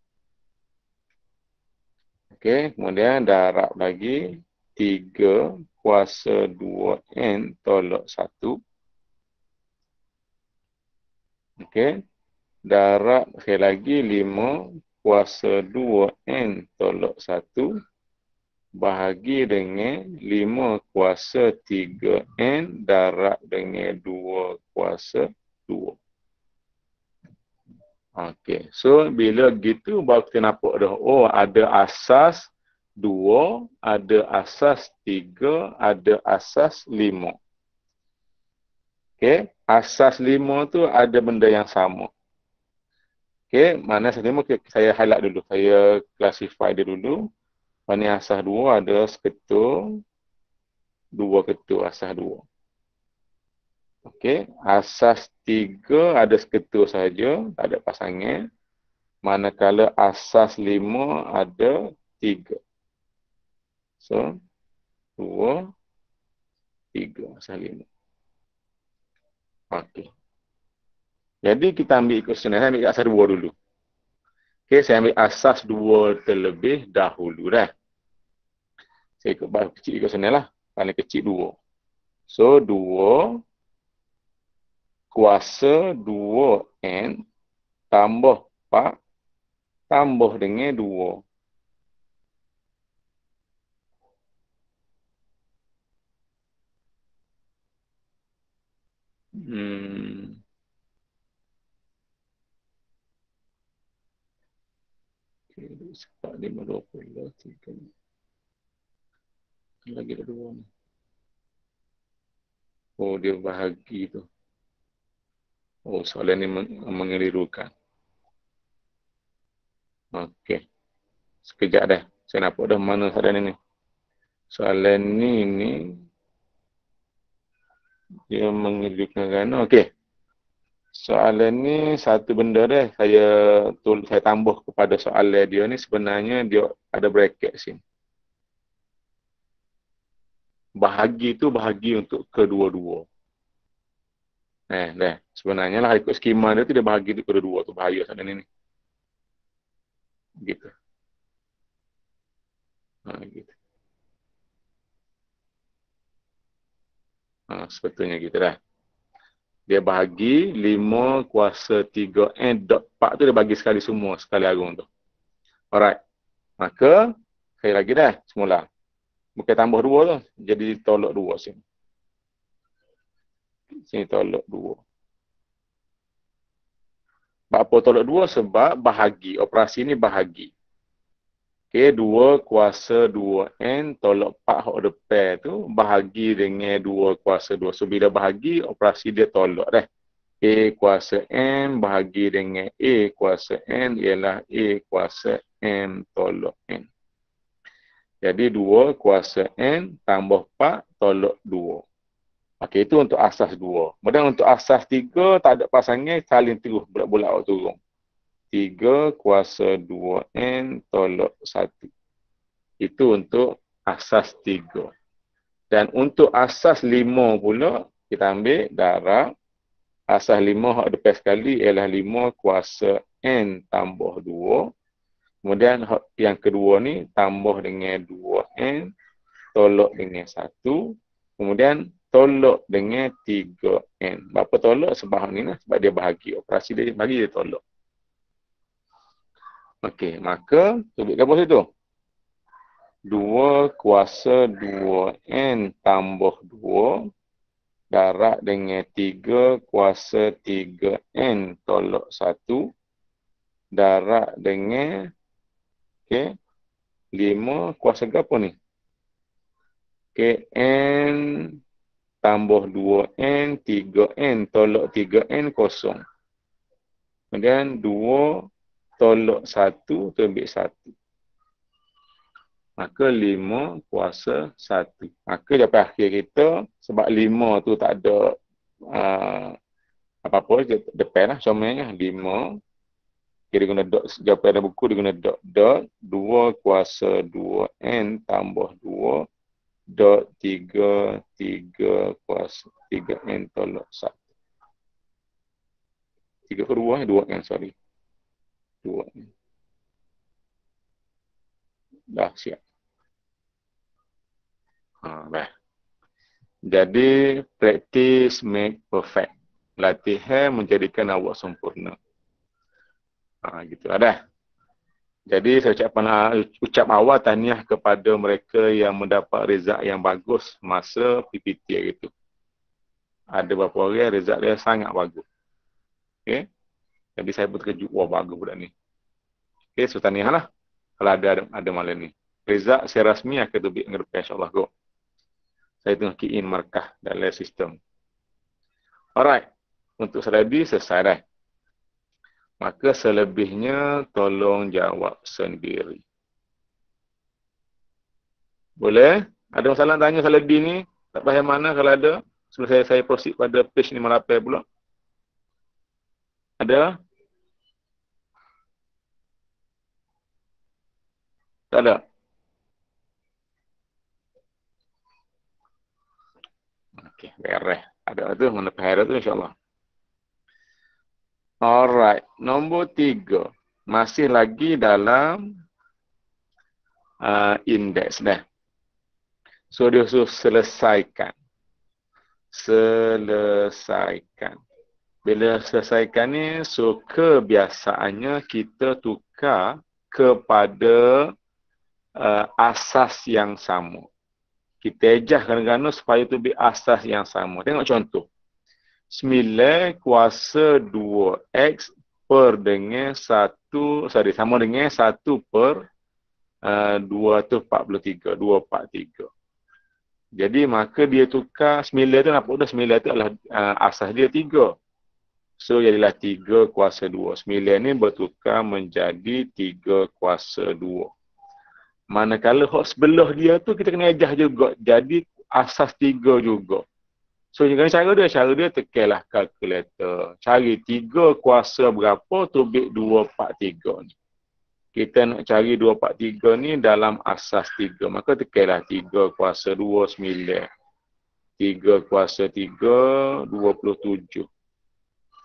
Okey, kemudian darab lagi 3 kuasa 2N tolak 1. Okey. Darab sekali lagi 5 kuasa 2N tolak 1. Bahagi dengan 5 kuasa 3N darab dengan 2 kuasa 2. Okey. So, bila gitu baru kita nampak dah. Oh, ada asas dua, ada asas tiga, ada asas lima. Okey, asas lima tu ada benda yang sama. Okey, mana asas lima saya highlight dulu, saya classify dia dulu. Mana asas dua ada seketul, dua ketul asas dua. Okey, asas tiga ada seketul saja, tak ada pasangan. Manakala asas lima ada tiga. So, dua, tiga, asal lima. Okey. Jadi kita ambil question saya ambil asas dua dulu. Okey, saya ambil asas dua terlebih dahulu dah. Saya ikut bahan kecil ikut sana lah. Paling kecil dua. So, dua kuasa dua N tambah empat tambah dengan dua. Hmm. Sebab lima dua puluh tiga. Lagi ada dua ni. Oh, dia bahagi tu. Oh, soalan ni mengelirukan. Okey. Sekejap dah. Saya nampak dah mana soalan ni. Soalan ni ni dia mengejutkan kerana okey soalan ni satu benda deh saya tulis saya tambah kepada soalan dia ni sebenarnya dia ada bracket sini. Bahagi tu bahagi untuk kedua-dua. Eh deh sebenarnya lah ikut skema dia tu dia bahagi untuk kedua-dua tu bahaya soalan ni. Gitu. Ha, gitu. Ha, sebetulnya kita dah. Dia bahagi 5 kuasa 3 N dot 4 tu dia bagi sekali semua, sekali agung tu. Alright. Maka, sekali lagi dah, semula. Bukan tambah 2 tu. Jadi tolak 2 sini. Sini tolak 2. Sebab apa tolak 2? Sebab bahagi. Operasi ni bahagi. Okay, 2 kuasa 2N tolak 4 hok depan tu bahagi dengan 2 kuasa 2. So, bila bahagi, operasi dia tolak dah. A kuasa N bahagi dengan A kuasa N ialah A kuasa N tolak N. Jadi 2 kuasa N tambah 4 tolak 2. Okey, itu untuk asas 2. Kemudian untuk asas 3, tak ada pasangan, saling terus bulat-bulat turun. 3 kuasa 2N tolak 1. Itu untuk asas 3. Dan untuk asas 5 pula, kita ambil darab asas 5 hak depan sekali ialah 5 kuasa N tambah 2. Kemudian yang kedua ni tambah dengan 2N tolak dengan 1. Kemudian tolak dengan 3N. Berapa tolak? Sebab ni lah. Sebab dia bahagi. Operasi dia bagi dia tolak. Okey, maka tubik apa situ? 2 kuasa 2N tambah 2 darab dengan 3 kuasa 3N tolak 1 darab dengan okay, 5 kuasa apa ni? Okay, N tambah 2N, 3N tolak 3N kosong. Kemudian 2 tolak 1 tu ambil 1 maka lima kuasa satu. Maka dapat akhir kita, sebab lima tu tak ada uh, apa-apa, depan lah contohnya, lima, dia guna dot, jawapan dalam buku dia guna dot, dot, dua kuasa dua N tambah dua, dot tiga, tiga kuasa, tiga N tolak satu. Tiga ke dua, dua N, sorry. Dua N. Dah siap. Ha, baik. Jadi, practice make perfect. Latihan menjadikan awak sempurna. Ha, gitu ada. Jadi, saya ucapkan ucap awal tahniah kepada mereka yang mendapat rezak yang bagus masa PPT itu. Ada beberapa orang rezak dia sangat bagus. Okay. Jadi, saya pun terkejut. Wah, bagus budak ni. Okay, so tahniah lah kalau ada ada malam ni. Reza saya rasmi akan dengan rupiah insyaAllah go. Saya tengah key in markah dalam sistem. Alright. Untuk selebih selesai dah. Maka selebihnya tolong jawab sendiri. Boleh? Ada masalah tanya selebih ni? Tak payah mana kalau ada? Sebelum saya, saya proceed pada page ni merapai pula. Ada? Tak ada. Okey, beres. Ada tu, mana pahara tu insyaAllah. Alright, nombor tiga. Masih lagi dalam uh, indeks dah. So, dia suruh selesaikan. Selesaikan. Bila selesaikan ni, so kebiasaannya kita tukar kepada uh, asas yang sama. Kita ejah kadang-kadang supaya itu lebih asas yang sama. Tengok contoh. 9 kuasa 2x per dengan 1, sorry, sama dengan 1 per uh, 2 tu 43, 243. Jadi maka dia tukar 9 tu nampak dah 9 tu adalah uh, asas dia 3. So jadilah 3 kuasa 2. 9 ni bertukar menjadi 3 kuasa 2. Manakala hok sebelah dia tu kita kena ejah juga. Jadi asas tiga juga. So dengan cara dia, cara dia tekanlah kalkulator. Cari tiga kuasa berapa tu bit dua empat tiga ni. Kita nak cari dua empat tiga ni dalam asas tiga. Maka tekanlah tiga kuasa dua sembilan. Tiga kuasa tiga dua puluh tujuh.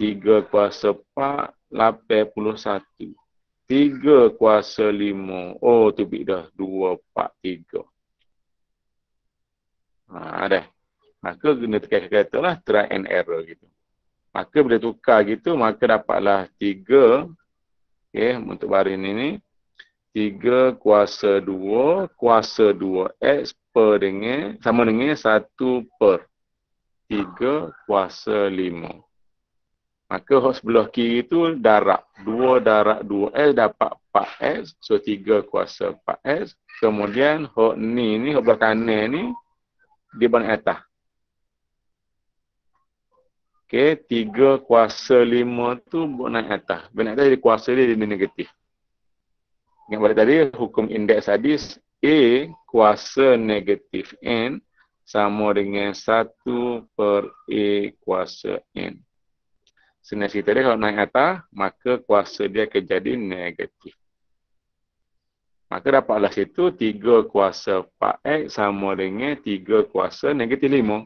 Tiga kuasa empat lapan puluh satu. Tiga kuasa lima. Oh, tu bit dah. Dua, empat, tiga. Ha, dah. Maka kena tekan kata lah try and error gitu. Maka bila tukar gitu, maka dapatlah tiga. Okay, untuk baris ini ni. Tiga kuasa dua, kuasa dua X per dengan, sama dengan satu per. Tiga kuasa lima. Maka sebelah kiri tu darab. 2 darab 2S dapat 4S. So 3 kuasa 4S. Kemudian hok ni ni, hok belah kanan ni, dia balik atas. Okay, 3 kuasa 5 tu buat naik atas. Buat naik atas jadi kuasa dia jadi negatif. Ingat balik tadi, hukum indeks hadis A kuasa negatif N sama dengan 1 per A kuasa N. Senang cerita dia kalau naik atas, maka kuasa dia akan jadi negatif. Maka dapatlah situ 3 kuasa 4X sama dengan 3 kuasa negatif 5.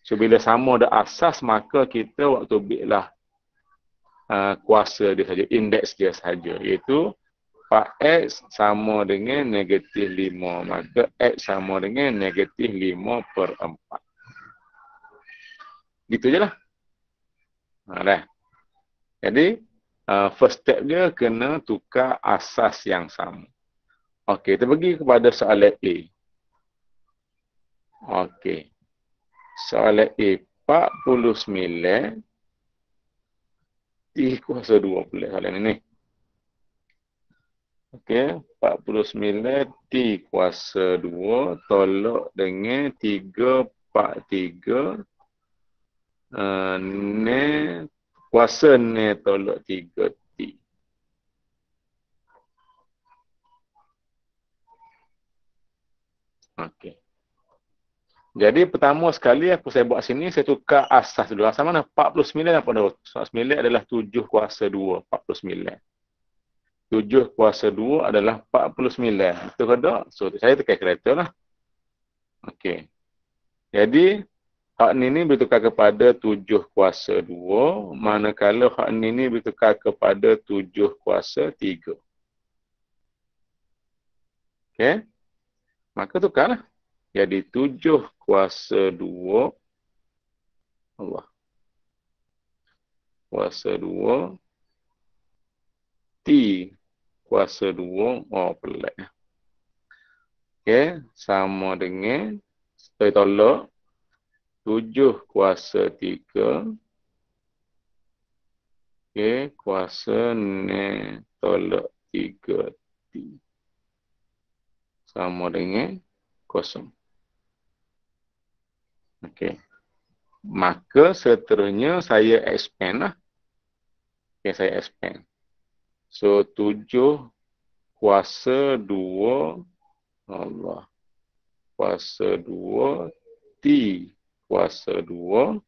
So bila sama ada asas maka kita waktu ambil uh, kuasa dia saja, indeks dia saja iaitu Pak X sama dengan negatif 5 maka X sama dengan negatif 5 per 4. Gitu je lah. Ha, dah. Jadi uh, first step dia kena tukar asas yang sama. Okey, kita pergi kepada soalan A. Okey. Soalan A 49 T kuasa 2 pula soalan ini. Okey, 49 T kuasa 2 tolak dengan 3 4 3 uh, ne kuasa ne tolak 3 T. Okey. Jadi pertama sekali aku saya buat sini, saya tukar asas dulu. Asas mana? 49 apa dah? 49 adalah 7 kuasa 2. 49. 7 kuasa 2 adalah 49. Betul ke tak? So, saya tekan kereta lah. Okey. Jadi, hak ni ni bertukar kepada 7 kuasa 2. Manakala hak ni ni bertukar kepada 7 kuasa 3. Okey. Maka tukarlah. Jadi tujuh kuasa dua. Allah. Kuasa dua. T kuasa dua. Oh, pelik. Okey. Sama dengan. Saya tolak. Tujuh kuasa tiga. Okey. Kuasa ni tolak tiga. T. Sama dengan kosong. Okey. Maka seterusnya saya expand lah. Okey, saya expand. So, tujuh kuasa dua. Allah. Kuasa dua. T kuasa dua.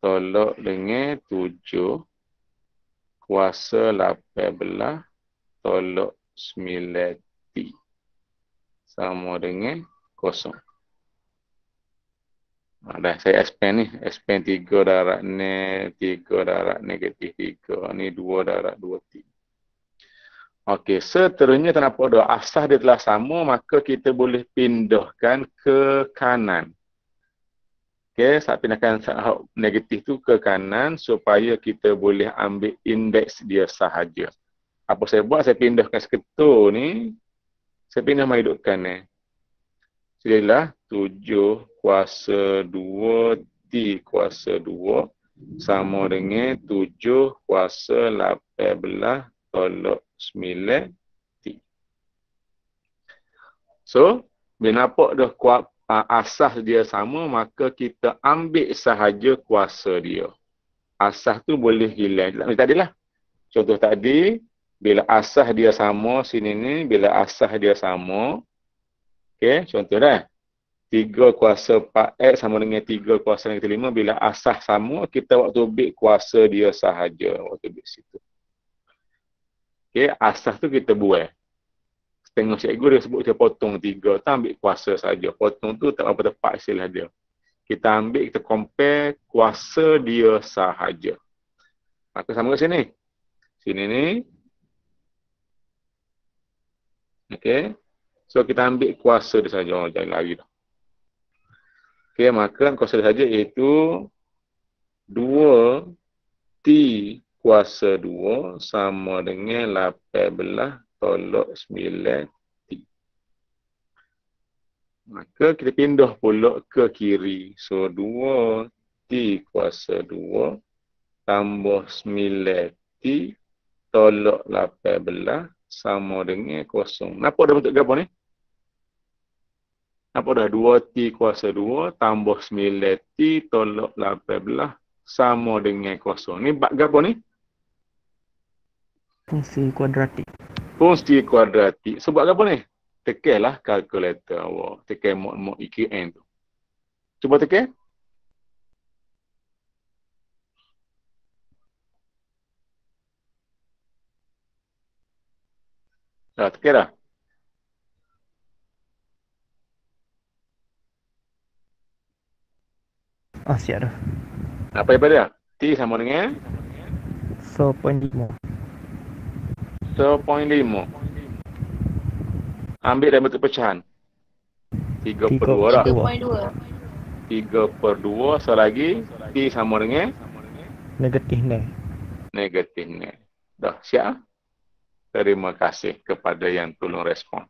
Tolak dengan tujuh. Kuasa lapan belah. Tolak sembilan T. Sama dengan kosong. Ha, dah saya expand ni. Expand tiga darab ni. Tiga darab negatif tiga. Ni dua darab dua tiga. Okey, seterusnya tak nampak dah. Asas dia telah sama, maka kita boleh pindahkan ke kanan. Okey, saya pindahkan negatif tu ke kanan supaya kita boleh ambil indeks dia sahaja. Apa saya buat? Saya pindahkan seketul ni. Saya pindah menghidupkan ni. Jadilah 7 kuasa 2 T kuasa 2 sama dengan 7 kuasa 18 tolak 9 T. So, bila nampak dah kuat, asas dia sama, maka kita ambil sahaja kuasa dia. Asas tu boleh hilang. Tadi lah. Contoh tadi, bila asas dia sama sini ni, bila asas dia sama, Okey, contoh dah. 3 kuasa 4X sama dengan 3 kuasa negatif 5. Bila asas sama, kita waktu ambil kuasa dia sahaja. Waktu ambil situ. Okey, asas tu kita buat. Setengah cikgu dia sebut kita potong 3. Kita ambil kuasa saja. Potong tu tak apa tepat istilah dia. Kita ambil, kita compare kuasa dia sahaja. Maka sama ke sini. Sini ni. Okey. So kita ambil kuasa dia saja. Oh, jangan lari dah. Okay, maka kuasa dia saja iaitu 2 T kuasa 2 sama dengan 18 tolak 9 T. Maka kita pindah pula ke kiri. So 2 T kuasa 2 tambah 9 T tolak 18 sama dengan kosong. Nampak dah bentuk gambar ni? Apa dah 2T kuasa 2 tambah 9T tolak 18 sama dengan kosong. Ni bak apa ni? Fungsi kuadratik. Fungsi kuadratik. Sebab apa ni? Tekanlah kalkulator awak. Tekan mod-mod EQN tu. Cuba tekan. Dah tekan dah. Ah, siap dah. Apa daripada dia? T sama dengan? 10.5. 10.5. Ambil dalam bentuk pecahan. 3 per 2 dah. 3 per 2. So lagi. T sama dengan? Negatif ni. Negatif ni. Dah siap? Terima kasih kepada yang tolong respon.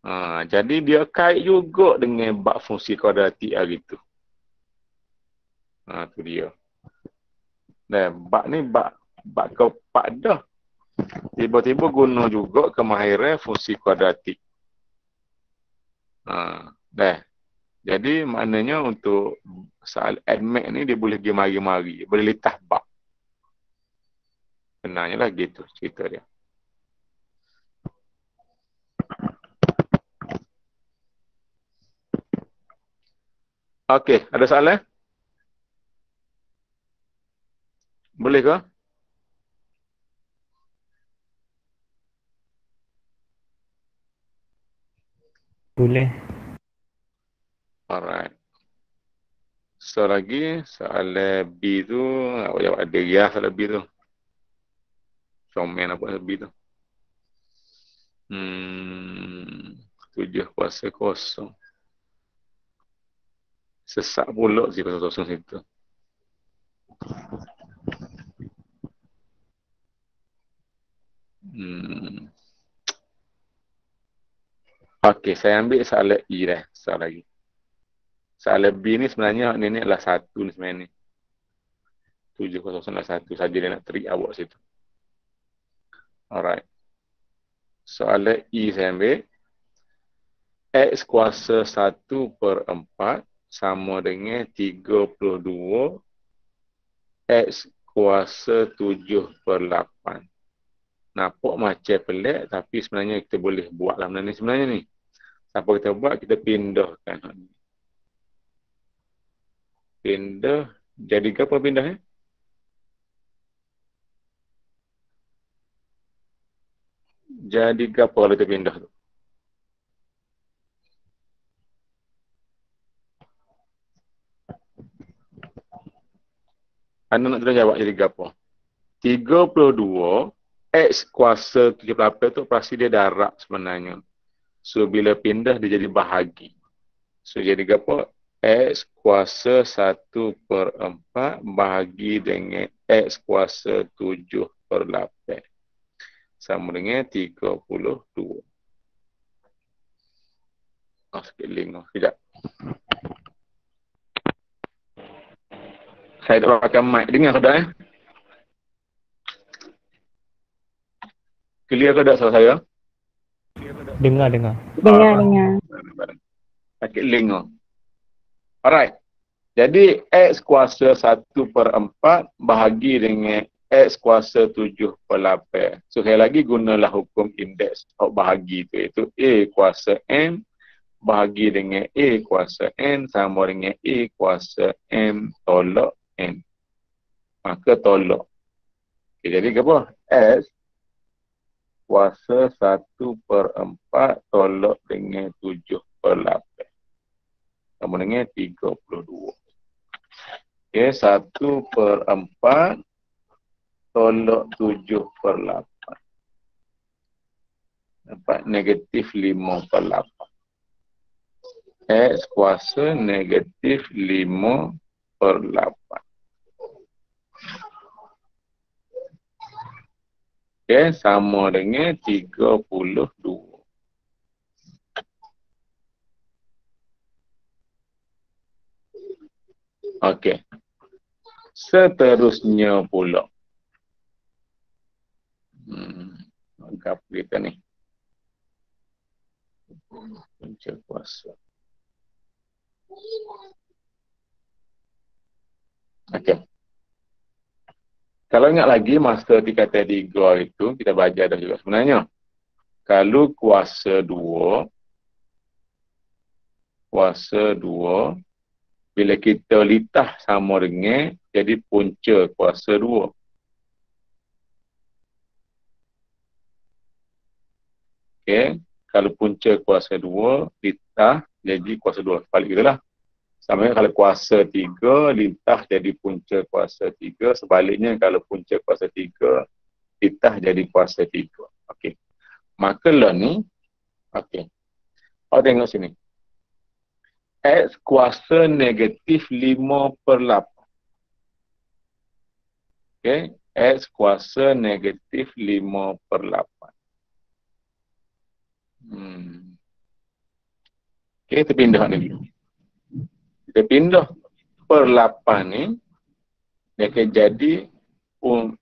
Ha, jadi dia kait juga dengan bak fungsi kuadratik hari tu. Ha, tu dia. Dan bak ni bak bak keempat dah. Tiba-tiba guna juga kemahiran fungsi kuadratik. Ha, dah. Jadi maknanya untuk soal admit ni dia boleh pergi mari-mari. Boleh litah bak. Senangnya lah gitu cerita dia. Okey, ada soalan? Boleh ke? Boleh. Alright. So lagi soalan B tu, awak jawab ada ya soalan B tu. Comel apa B tu. Hmm, tujuh kuasa kosong sesak pula si pasal kosong situ. Hmm. Okey, saya ambil soalan E dah. Soalan lagi. Soalan B ni sebenarnya ni ni adalah satu ni sebenarnya ni. Tujuh kosong satu saja dia nak trik awak situ. Alright. Soalan E saya ambil. X kuasa 1 per 4 sama dengan 32 X kuasa 7 per 8. Nampak macam pelik tapi sebenarnya kita boleh buat lah benda ni sebenarnya ni. Siapa kita buat, kita pindahkan. Pindah. Jadi apa pindah? Jadi apa kalau kita pindah tu? Anda nak tolong jawab jadi apa? 32 X kuasa 78 tu pasti dia darab sebenarnya. So bila pindah dia jadi bahagi. So jadi apa? X kuasa 1 per 4 bahagi dengan X kuasa 7 per 8. Sama dengan 32. Oh, sikit link. Oh. Sekejap. Saya tak pakai mic. Dengar ke tak eh? Clear ke tak suara saya? Dengar, dengar. Dengar, ah, dengar. Pakai link tu. Alright. Jadi X kuasa 1 per 4 bahagi dengan X kuasa 7 per 8. So sekali lagi gunalah hukum indeks bahagi tu iaitu A kuasa N bahagi dengan A kuasa N sama dengan A kuasa M tolak N. Maka tolak. Okay, jadi apa? S kuasa 1 per 4 tolak dengan 7 per 8. Sama dengan 32. Okay, 1 per 4 tolak 7 per 8. Dapat negatif 5 per 8. X kuasa negatif 5 per 8. Okay, sama dengan 32. Okey. Seterusnya pula. Hmm. Apa kita ni? Punca kuasa. Okey. Kalau ingat lagi masa di kata tiga itu kita baca dah juga sebenarnya. Kalau kuasa dua, kuasa dua, bila kita litah sama dengan jadi punca kuasa dua. Okay. Kalau punca kuasa dua, litah jadi kuasa dua. Balik kita lah. Sama kalau kuasa 3, lintah jadi punca kuasa 3. Sebaliknya kalau punca kuasa 3, lintah jadi kuasa 3. Okey. Maka lah ni, okey. Awak tengok sini. X kuasa negatif 5 per 8. Okay. X kuasa negatif 5 per 8. Hmm. Okay, kita ni dulu. Kita pindah per 8 ni, dia akan jadi um,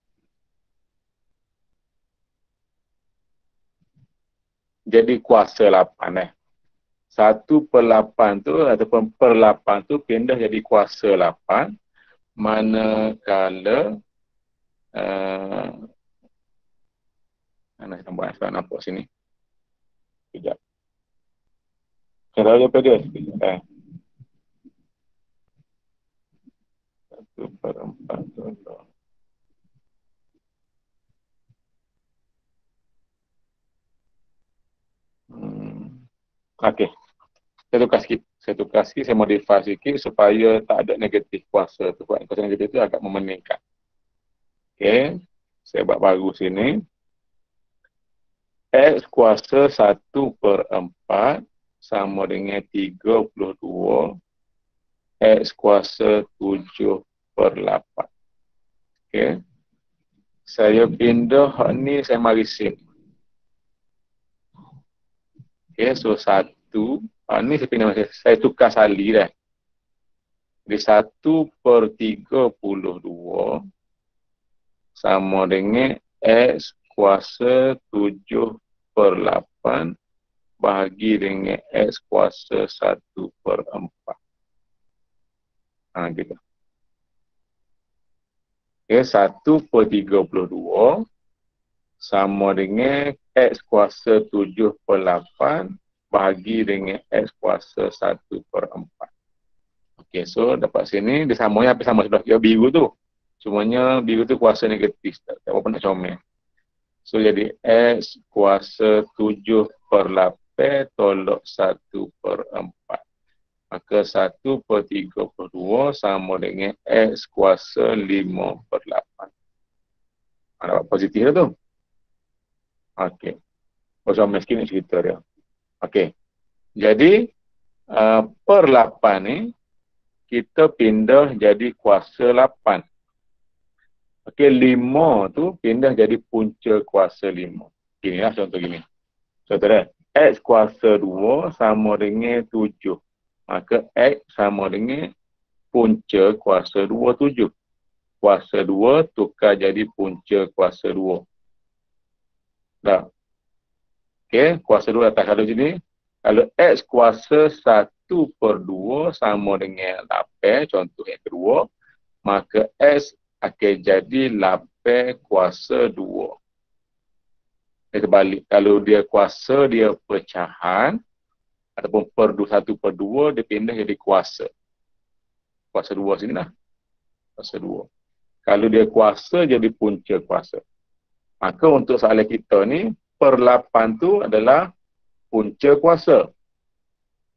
jadi kuasa 8 eh. 1 per 8 tu ataupun per 8 tu pindah jadi kuasa 8 manakala uh, mana saya buat saya nampak sini sekejap apa dia sekejap eh. 1 per 4 tu Hmm. Okey. Saya tukar sikit. Saya tukar sikit, saya modify sikit supaya tak ada negatif kuasa tu. Kuasa negatif tu agak memeningkat. Okey, saya buat baru sini. X kuasa 1 per 4 sama dengan 32 X kuasa 7 per 8. Okey. Saya pindah ni saya mari sini. Okey, so 1 uh, ni saya pindah saya tukar sali dah. Jadi 1 per 32 sama dengan X kuasa 7 per 8 bahagi dengan X kuasa 1 per 4. Ha, gitu. Okay, 1 per 32 sama dengan X kuasa 7 per 8 bahagi dengan X kuasa 1 per 4. Okay, so dapat sini, dia samanya apa sama sudah biru tu. Semuanya biru tu kuasa negatif. Tak, tak apa nak comel. So jadi X kuasa 7 per 8 tolak 1 per 4. Maka 1 per 32 sama dengan X kuasa 5 per 8. Ada positif lah tu. Okey. Pasal miskin nak cerita dia. Okey. Jadi uh, per 8 ni kita pindah jadi kuasa 8. Okey, lima tu pindah jadi punca kuasa lima. Gini lah contoh gini. Contoh dia. X kuasa dua sama dengan tujuh. Maka X sama dengan punca kuasa dua tujuh. Kuasa dua tukar jadi punca kuasa dua. Dah. Okey, kuasa dua atas kalau sini. Kalau X kuasa satu per dua sama dengan 8, contoh yang kedua, maka S akan jadi lapar kuasa dua. Dia terbalik. Kalau dia kuasa dia pecahan ataupun per satu per dua, dia pindah jadi kuasa. Kuasa dua sini lah. Kuasa dua. Kalau dia kuasa jadi punca kuasa. Maka untuk soalan kita ni, per lapan tu adalah punca kuasa.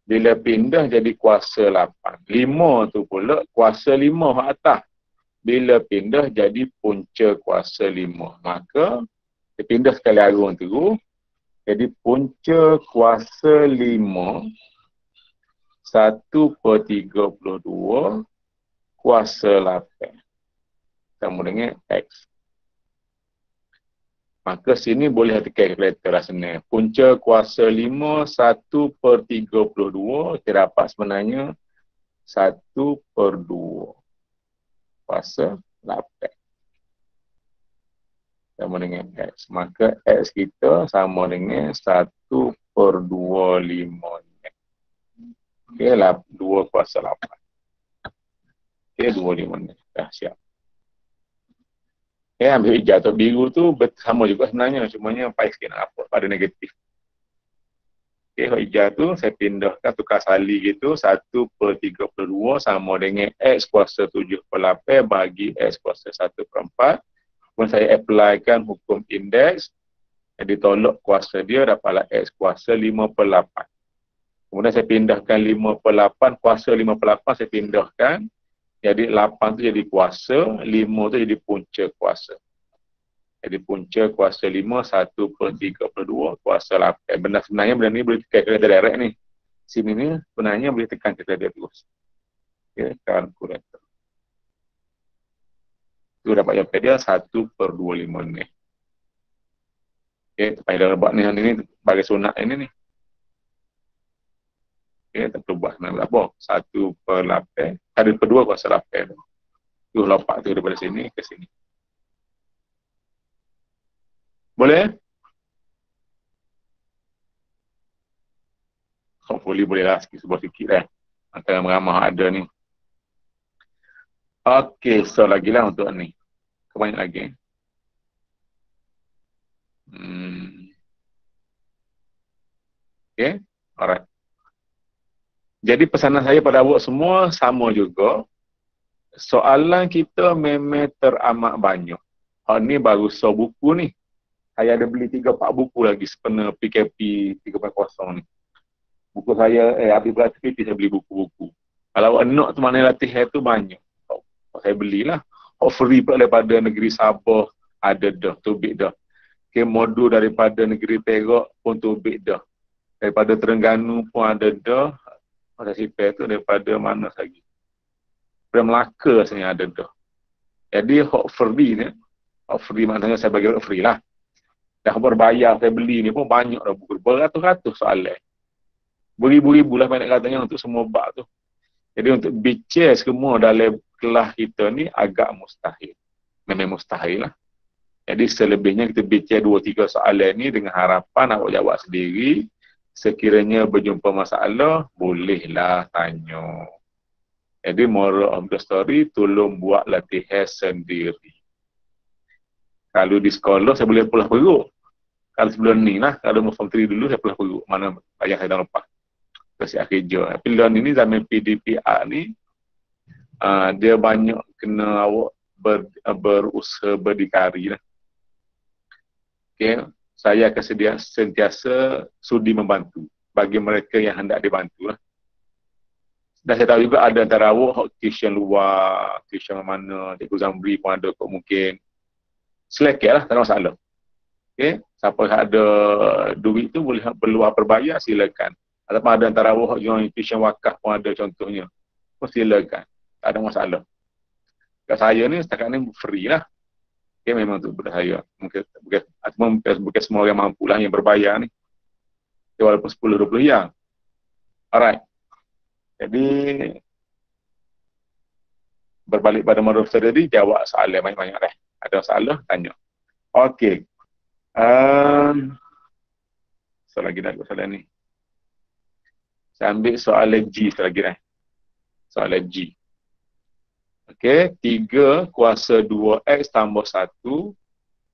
Bila pindah jadi kuasa lapan. Lima tu pula kuasa lima atas bila pindah jadi punca kuasa lima. Maka dia pindah sekali agung tu. Jadi punca kuasa lima satu per tiga puluh dua kuasa lapan. Sama dengan X. Maka sini boleh hati kalkulator lah sebenarnya. Punca kuasa lima satu per tiga puluh dua. Kita dapat sebenarnya satu per dua kuasa 8 sama dengan X. Maka X kita sama dengan 1 per 25 ok lah 2 kuasa 8 ok 25 ni. Dah siap. Ok ambil hijau atau biru tu sama juga sebenarnya. Cumanya pahit sikit nak apa pada negatif. Okay, hijau tu saya pindahkan tukar sali gitu 1 per 32 sama dengan X kuasa 7 per 8 bagi X kuasa 1 per 4. Kemudian saya applykan hukum indeks. Jadi tolak kuasa dia dapatlah X kuasa 5 per 8. Kemudian saya pindahkan 5 per 8, kuasa 5 per 8 saya pindahkan. Jadi 8 tu jadi kuasa, 5 tu jadi punca kuasa. Jadi punca kuasa 5, 1 per 3 per 2, kuasa 8. Benda sebenarnya benda ni boleh tekan kereta direct ni. Sini ni sebenarnya boleh tekan kereta dia terus. Okay, kalkulator. Tu dapat jawab dia 1 per 25 ni. Okay, tempat dah buat ni, ni bagi sunat ini ni. Okay, tak perlu buat sebenarnya berapa. Satu per lapan. Ada per dua kuasa lapan. Tu lompat tu daripada sini ke sini. Boleh? Hopefully boleh lah sebuah sikit lah. Antara meramah ada ni. Okay, so lagi lah untuk ni. Kebanyak lagi. Hmm. Okay, alright. Jadi pesanan saya pada awak semua sama juga. Soalan kita memang teramat banyak. Hal ni baru so buku ni. Saya ada beli 3-4 buku lagi sepenuh PKP 3.0 ni. Buku saya, eh habis berat PKP saya beli buku-buku. Kalau awak nak tu mana latih tu banyak. Saya belilah. Oh free pula daripada negeri Sabah ada dah, tu big dah. Okay, modul daripada negeri Perak pun tu big dah. Daripada Terengganu pun ada dah, masa sipir tu daripada mana lagi. Daripada Melaka sebenarnya ada tu. Jadi hok free ni, hok free maknanya saya bagi free lah. Dah berbayar saya beli ni pun banyak dah. Beratus-ratus soalan. Beribu-ribu lah banyak katanya untuk semua bak tu. Jadi untuk bicara semua dalam kelas kita ni agak mustahil. Memang mustahil lah. Jadi selebihnya kita bicara dua tiga soalan ni dengan harapan awak jawab sendiri sekiranya berjumpa masalah, bolehlah tanya. Jadi moral of the story, tolong buat latihan sendiri. Kalau di sekolah, saya boleh pulang perut. Kalau sebelum ni lah, kalau mau form 3 dulu, saya pulang perut. Mana ayah saya dah lepas. Terus akhir. Tapi dalam ini, zaman PDPR ni, uh, dia banyak kena awak ber, uh, berusaha berdikari lah. Okay saya akan sedia sentiasa sudi membantu bagi mereka yang hendak dibantu lah. Dan saya tahu juga ada antara awak tuition luar, tuition mana, Cikgu Zambri pun ada kok mungkin. Selekeh lah, tak ada masalah. Okay. Siapa ada duit tu boleh berluar berbayar, silakan. Ataupun ada antara awak yang tuition wakaf pun ada contohnya. Pun silakan. Tak ada masalah. Kat saya ni setakat ni free lah. Okay, memang untuk berbahaya. Mungkin, bukan, bukan, bukan semua orang mampu lah yang berbayar ni. Okay, walaupun 10-20 yang. Alright. Jadi, berbalik pada modul tadi, jawab soalan banyak-banyak dah. Ada soalan, tanya. Okey. Um, so lagi dah soalan ni. Saya ambil soalan G selagi dah. Soalan G. Okey, 3 kuasa 2x tambah 1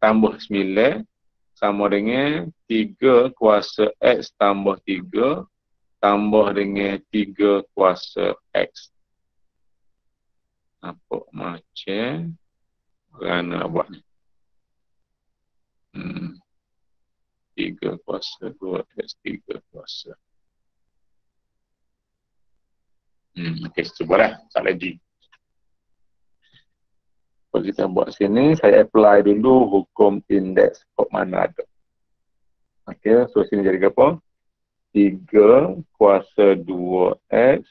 tambah 9 sama dengan 3 kuasa x tambah 3 tambah dengan 3 kuasa x. Apa macam kerana buat ni. Hmm. 3 kuasa 2x, 3 kuasa. Hmm, okey, cubalah. Tak lagi. Kalau kita buat sini, saya apply dulu hukum indeks kok mana ada. Okey, so sini jadi apa? 3 kuasa 2x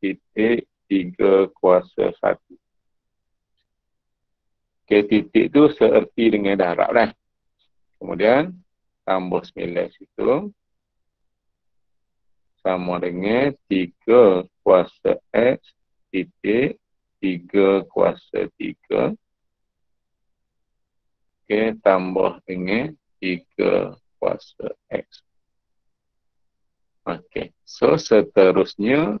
titik 3 kuasa 1. Okey, titik tu seerti dengan darab lah. Kemudian, tambah 9 situ. Sama dengan 3 kuasa x titik 3 kuasa 3 okay, tambah dengan 3 kuasa X. Ok so seterusnya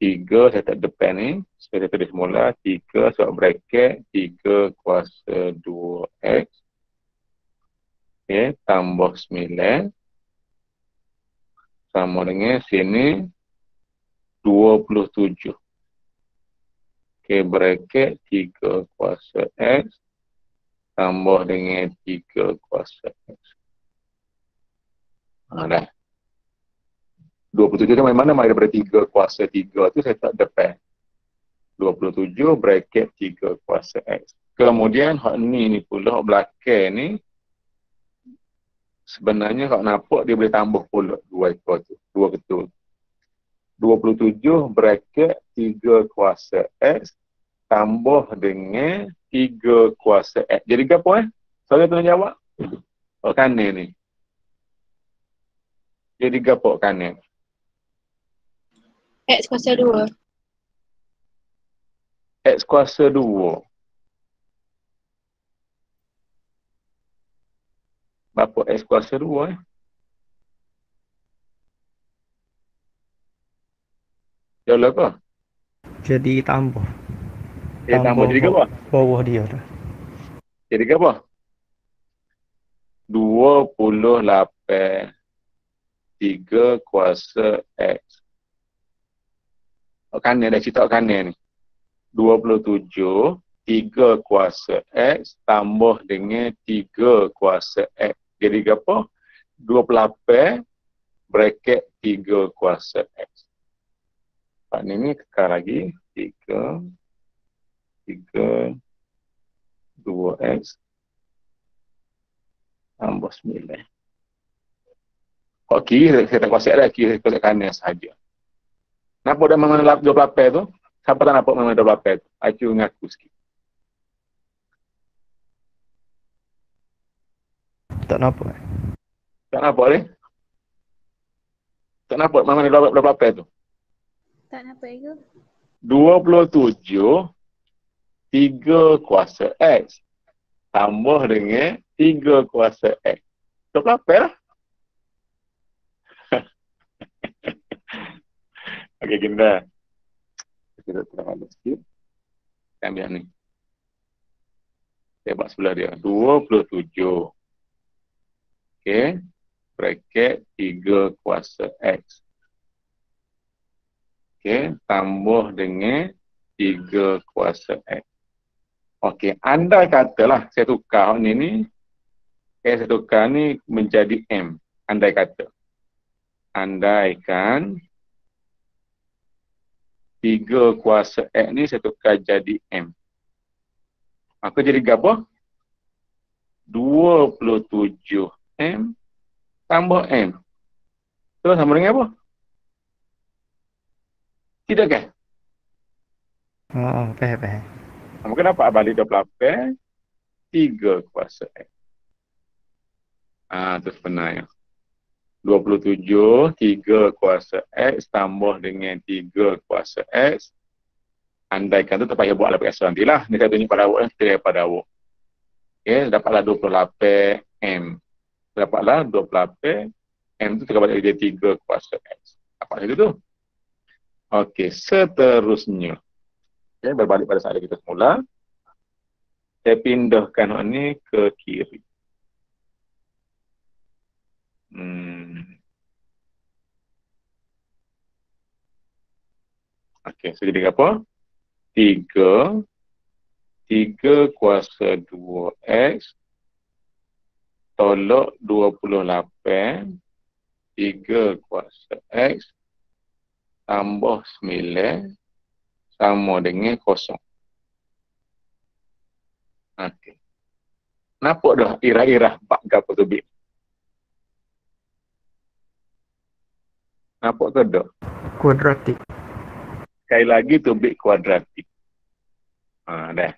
3 saya tak depan ni saya tulis mula 3 sebab bracket 3 kuasa 2X ok tambah 9 sama dengan sini 27 Okay, bracket 3 kuasa X tambah dengan 3 kuasa X. Ha, dah. 27 27 tu mana mana daripada 3 kuasa 3 tu saya tak depan. 27 bracket 3 kuasa X. Kemudian hak ni ni pula hak belakang ni sebenarnya hak nampak dia boleh tambah pula dua ekor tu. Dua ketul. 27 bracket 3 kuasa X tambah dengan 3 kuasa X. Jadi apa eh? Soalan tu nak jawab? Oh kanan ni. Jadi apa kanan? X kuasa 2. X kuasa 2. Berapa X kuasa 2 eh? Jalan apa? Jadi tambah. Eh, tambah jadi apa? Bawah dia tu. Jadi apa? 28 3 kuasa X. Oh, kanan dah cerita kanan ni. 27 3 kuasa X tambah dengan 3 kuasa X. Jadi apa? 28 bracket 3 kuasa X. Pak ni kekal lagi. 3 3 2X tambah 9. Kok kiri saya tak kuasa dah kiri kuasa kanan saja. Nampak dah mengenai 28 tu? Siapa tak nampak mengenai 28 tu? Aku ngaku sikit. Tak nampak eh? Tak nampak ni? Tak nampak mengenai 28 tu? Tak nampak ke? 27 3 kuasa X tambah dengan 3 kuasa X. 28 lah. Okey, dah. Kita terang ada sikit. Kita ambil ni. Saya buat sebelah dia. 27. Okey. Bracket 3 kuasa X. Okey, tambah dengan 3 kuasa X. Okey, anda katalah saya tukar ni ni. Okay, saya tukar ni menjadi M. Andai kata. Andaikan 3 kuasa X ni saya tukar jadi M. Maka jadi apa? 27 M tambah M. Itu sama dengan apa? Tidak kan? Oh, faham, faham. Maka dapat balik 28 3 kuasa X. Ah, itu sebenarnya. 27 3 kuasa X tambah dengan 3 kuasa X. Andaikan tu terpayah buat lah periksa nanti lah. Ni saya tunjuk pada awak, kita lihat pada awak. Okay, dapatlah 28 M. Dapatlah 28 M tu terbalik jadi 3 kuasa X. Dapat itu tu. Okey, seterusnya. Okay, berbalik pada saat kita semula. Saya pindahkan ini ke kiri. Hmm. Okey, so jadi apa? 3 3 kuasa 2X tolak 28 3 kuasa X tambah 9 sama dengan kosong. Okey. Nampak dah irah-irah bak gapo tu bit. Nampak ke dah? Kuadratik. Sekali lagi tu bit kuadratik. Ha, dah.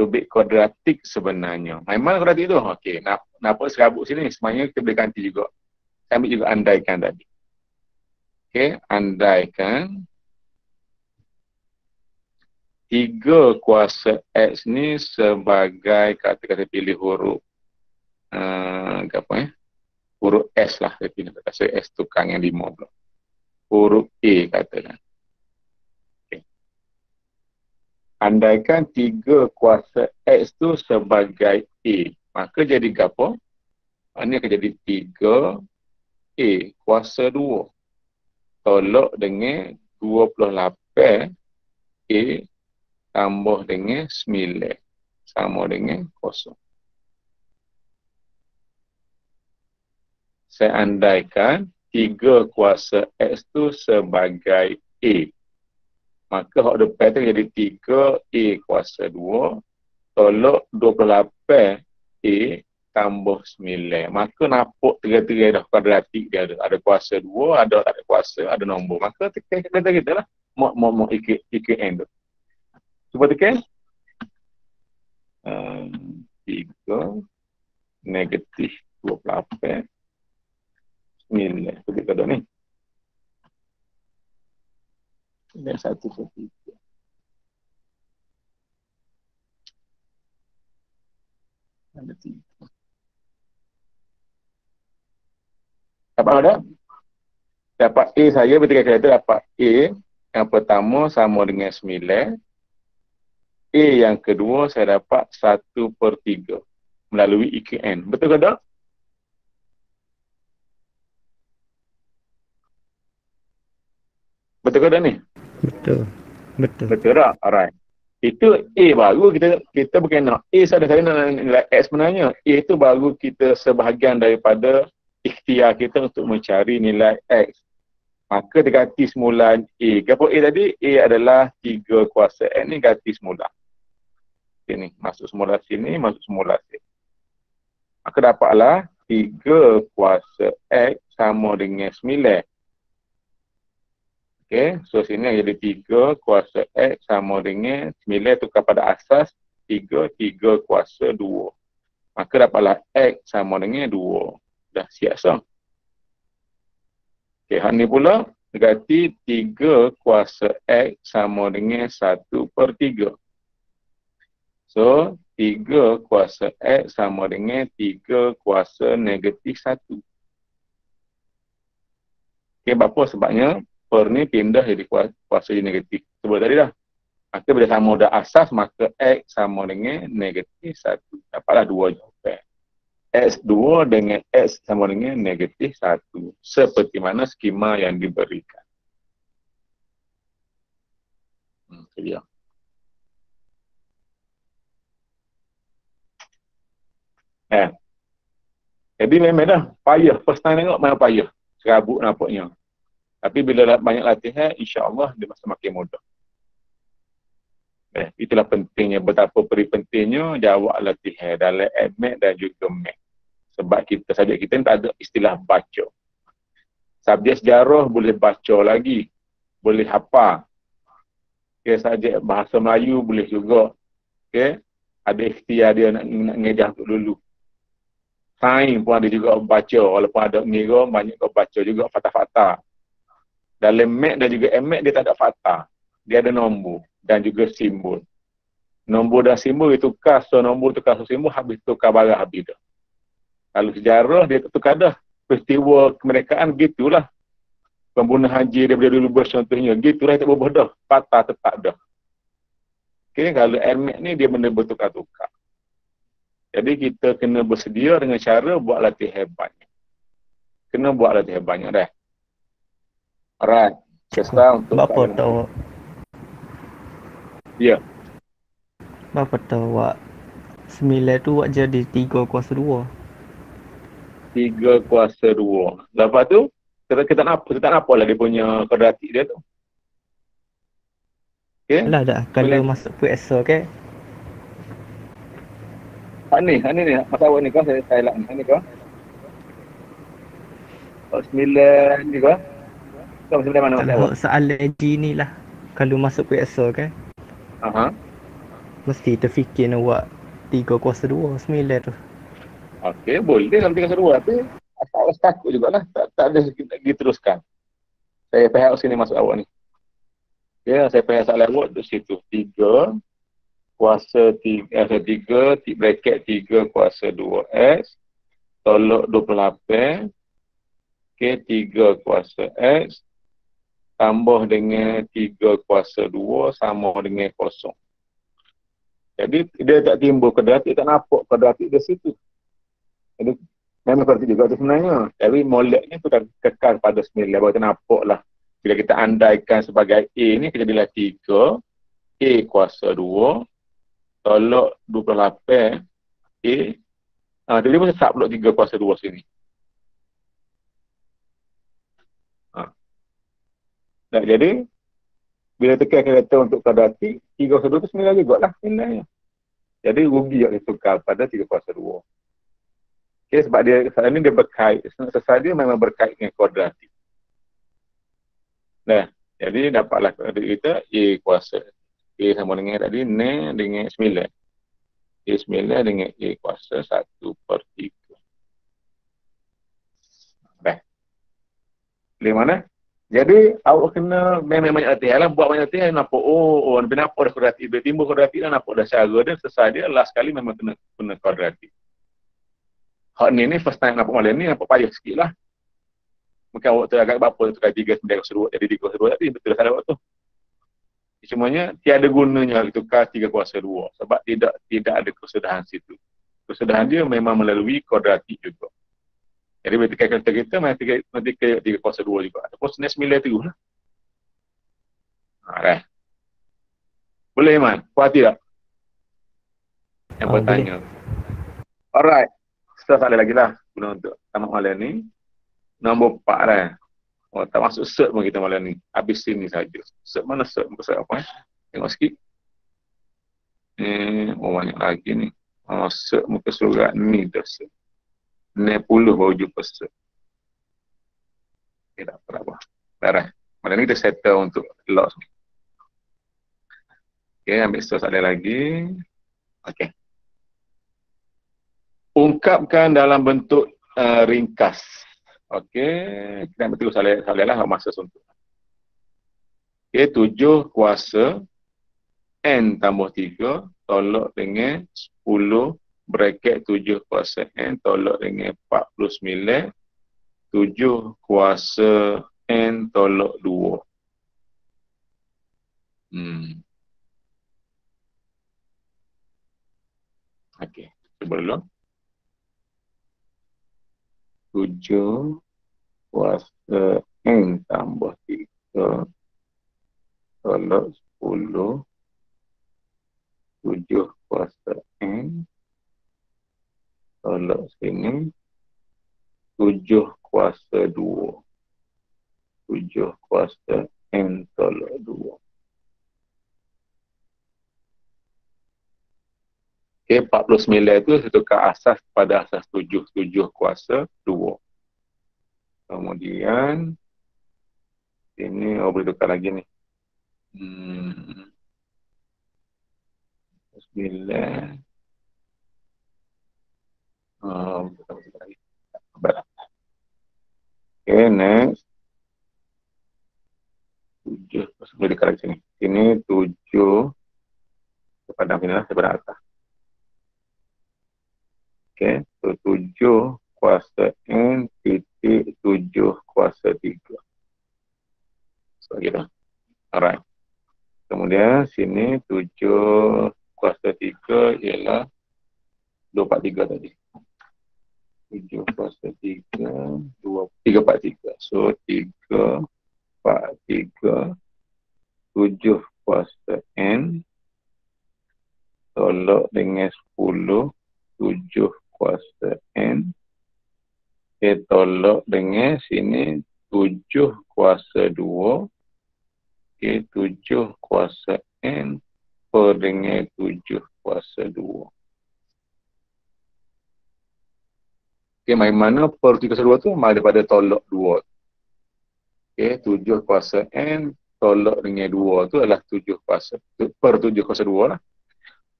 Tu bit kuadratik sebenarnya. Memang kuadratik tu? Okey. Nampak serabut sini? Semuanya kita boleh ganti juga. Saya ambil juga andaikan tadi. Okey, andaikan tiga kuasa X ni sebagai kata-kata pilih huruf uh, apa ya? Huruf S lah saya pilih kata S tukang yang lima pula. Huruf A katakan. Okay. Andaikan tiga kuasa X tu sebagai A, maka jadi apa? Ini akan jadi tiga A kuasa dua tolak dengan 28 A tambah dengan 9 sama dengan kosong. Saya andaikan 3 kuasa X tu sebagai A. Maka hak depan tu jadi 3 A kuasa 2 tolak 28 A tambah 9. Maka nampak tiga-tiga dah kuadratik dia ada. Ada kuasa 2, ada tak ada kuasa, ada nombor. Maka tekan kata kita lah. Mau mau mau ikut ikut end tu. Cuba tekan. Um, 3 negatif 28 9 Kita kata ni Dan satu Ada tiga Dapat ada? Dapat A saya ketika saya dapat A yang pertama sama dengan 9 A yang kedua saya dapat 1 per 3 melalui EKN. Betul ke tak? Betul ke tak ni? Betul. Betul. Betul tak? Alright. Itu A baru kita kita bukan nak A saya nak nilai X sebenarnya. A itu baru kita sebahagian daripada ikhtiar kita untuk mencari nilai X. Maka dia ganti semula A. Kenapa A tadi? A adalah 3 kuasa X ni ganti semula. Sini. Masuk semula sini, masuk semula sini. Maka dapatlah 3 kuasa X sama dengan 9. Okay, so sini jadi 3 kuasa X sama dengan 9 tukar pada asas 3, 3 kuasa 2. Maka dapatlah X sama dengan 2. Dah siap so. Okay, hal ni pula berarti 3 kuasa X sama dengan 1 per 3. So, 3 kuasa X sama dengan 3 kuasa negatif 1. Okay, apa sebabnya? Per ni pindah jadi kuasa, kuasa negatif. Sebab tadi dah. Maka bila sama dah asas, maka X sama dengan negatif 1. Dapatlah 2 jawapan. X2 dengan X sama dengan negatif 1. Seperti mana skema yang diberikan. Hmm, dia. Eh. Jadi memang dah payah. First time tengok memang payah. Serabut nampaknya. Tapi bila banyak latihan, insya-Allah dia masih makin mudah. Eh, itulah pentingnya betapa peri pentingnya jawab latihan dalam admit dan juga mat. Sebab kita saja kita tak ada istilah baca. Subjek sejarah boleh baca lagi. Boleh hafal. Okay, subjek bahasa Melayu boleh juga. Okay. Ada ikhtiar dia nak, nak ngejah dulu. Sain pun ada juga baca walaupun ada ngira banyak kau baca juga fakta-fakta. Dalam mat dan juga emat dia tak ada fakta. Dia ada nombor dan juga simbol. Nombor dan simbol itu tukar so nombor tukar so simbol habis tukar barang habis dah. Kalau sejarah dia tukar dah. Peristiwa kemerdekaan gitulah. Pembunuh haji daripada dulu contohnya. Gitulah tak berubah dah. Fakta tetap dah. Okay, kalau emat ni dia benda bertukar-tukar. Jadi kita kena bersedia dengan cara buat latihan banyak. Kena buat latihan banyak dah. Alright. Kita untuk Berapa tahu? Ya. Berapa tahu wak? Sembilan tu wak jadi tiga kuasa dua. Tiga kuasa dua. Lepas tu, kita, kita nak apa? Kita tak nak apa lah dia punya kuadratik dia tu. Okay? Lah dah. Kalau Boleh. masuk PSO ke? Hak ni, hak ni ni. Masa awak ni kau, saya, saya lak ni. Hak ni kau. Oh, sembilan ni kau. Kau sembilan mana awak? Kalau soalan G ni lah. Kalau masuk PSO ke? Aha. Mesti terfikir nak buat tiga kuasa dua. Sembilan tu. Okey, boleh kalau tiga seru tapi asal awak takut jugalah. Tak, tak ada diteruskan. Saya pihak sini masuk awak ni. Ya, saya pihak soalan awak di situ. Tiga kuasa tiga, eh, tiga, tiga bracket tiga kuasa dua X tolak dua puluh lapan Okey, tiga kuasa X tambah dengan tiga kuasa dua sama dengan kosong. Jadi dia tak timbul kuadratik, tak nampak kuadratik di situ. Jadi memang kuadratik juga tu sebenarnya. Tapi moleknya tu dah kekal pada sembilan. Kita nampak lah. Bila kita andaikan sebagai A ni, kita jadilah tiga. A kuasa dua. Tolak 28 A. Ha, jadi pun sesat pula tiga kuasa dua sini. Nah, jadi, bila tekan kereta untuk kuadratik, 3 kuasa 2 tu 9 juga lah nilainya. Jadi, rugi yang ditukar pada 3 kuasa 2. Okay, sebab dia, saat ini dia berkait, sesuai dia memang berkait dengan kuadratik. Nah, jadi dapatlah kuadratik kita, A kuasa. A sama dengan tadi, N dengan 9. A9 dengan A kuasa 1 per 3. Baik. Boleh mana? Jadi awak kena memang banyak latihan lah. Buat banyak latihan nampak oh, oh lebih nampak dah kuadratik. Bila timbul kuadratik dah nampak dah cara dia selesai dia. Last kali memang kena kena kuadratik. Hak ni ni first time nampak malam ni nampak payah sikit lah. Mungkin awak tu agak berapa tu kali tiga sembilan dua jadi tiga dua tadi betul salah waktu. Semuanya tiada gunanya tukar tiga kuasa dua sebab tidak tidak ada kesudahan situ. Kesudahan dia memang melalui kuadratik juga. Jadi bila tekan kereta kita, nanti ke, nanti ke 3 kuasa 2 juga. Ataupun senis 9 terus lah. Ha, dah. Boleh, Man? Puas hati tak? Yang oh, bertanya. Boleh. Alright. Setelah tak ada lagi lah. Guna untuk tamat malam ni. Nombor 4 lah. Oh, tak masuk cert pun kita malam ni. Habis sini saja. Cert mana cert? Muka cert apa eh? Tengok sikit. Eh, oh banyak lagi ni. Oh, cert muka surat ni dah cert. 90 baru jumpa set. Okay, tak apa-apa. Darah. Malam ni kita settle untuk loss ni. Okay, ambil source ada lagi. Okay. Ungkapkan dalam bentuk uh, ringkas. Okay. Kita ambil terus salih, lah masa suntuk. Okay, tujuh kuasa N tambah tiga tolak dengan sepuluh bracket 7 kuasa N tolak dengan 49 7 kuasa N tolak 2 hmm. ok cuba dulu. 7 kuasa N tambah 3 tolak 10 7 kuasa N tolak sini tujuh kuasa dua tujuh kuasa n tolak dua Okay, 49 itu setukar asas pada asas tujuh, tujuh kuasa dua. Kemudian, ini oh boleh tukar lagi ni. Hmm. 9. Um, okay, next. Tujuh, boleh dekat sini. Sini tujuh. Kepada sini lah. Okay, so tujuh kuasa N titik tujuh kuasa tiga. So, gitu. Alright. Kemudian sini tujuh kuasa tiga ialah dua empat tiga tadi tujuh kuasa tiga, dua, tiga empat tiga. So, tiga, empat, tiga, tujuh kuasa N, tolak dengan sepuluh, tujuh kuasa N, okay, tolak dengan sini, tujuh kuasa dua, okay, tujuh kuasa N, per dengan tujuh kuasa dua. Okay, main mana per 3 kuasa 2 tu main daripada tolak 2. Okay, 7 kuasa N tolak dengan 2 tu adalah 7 kuasa per 7 kuasa 2 lah.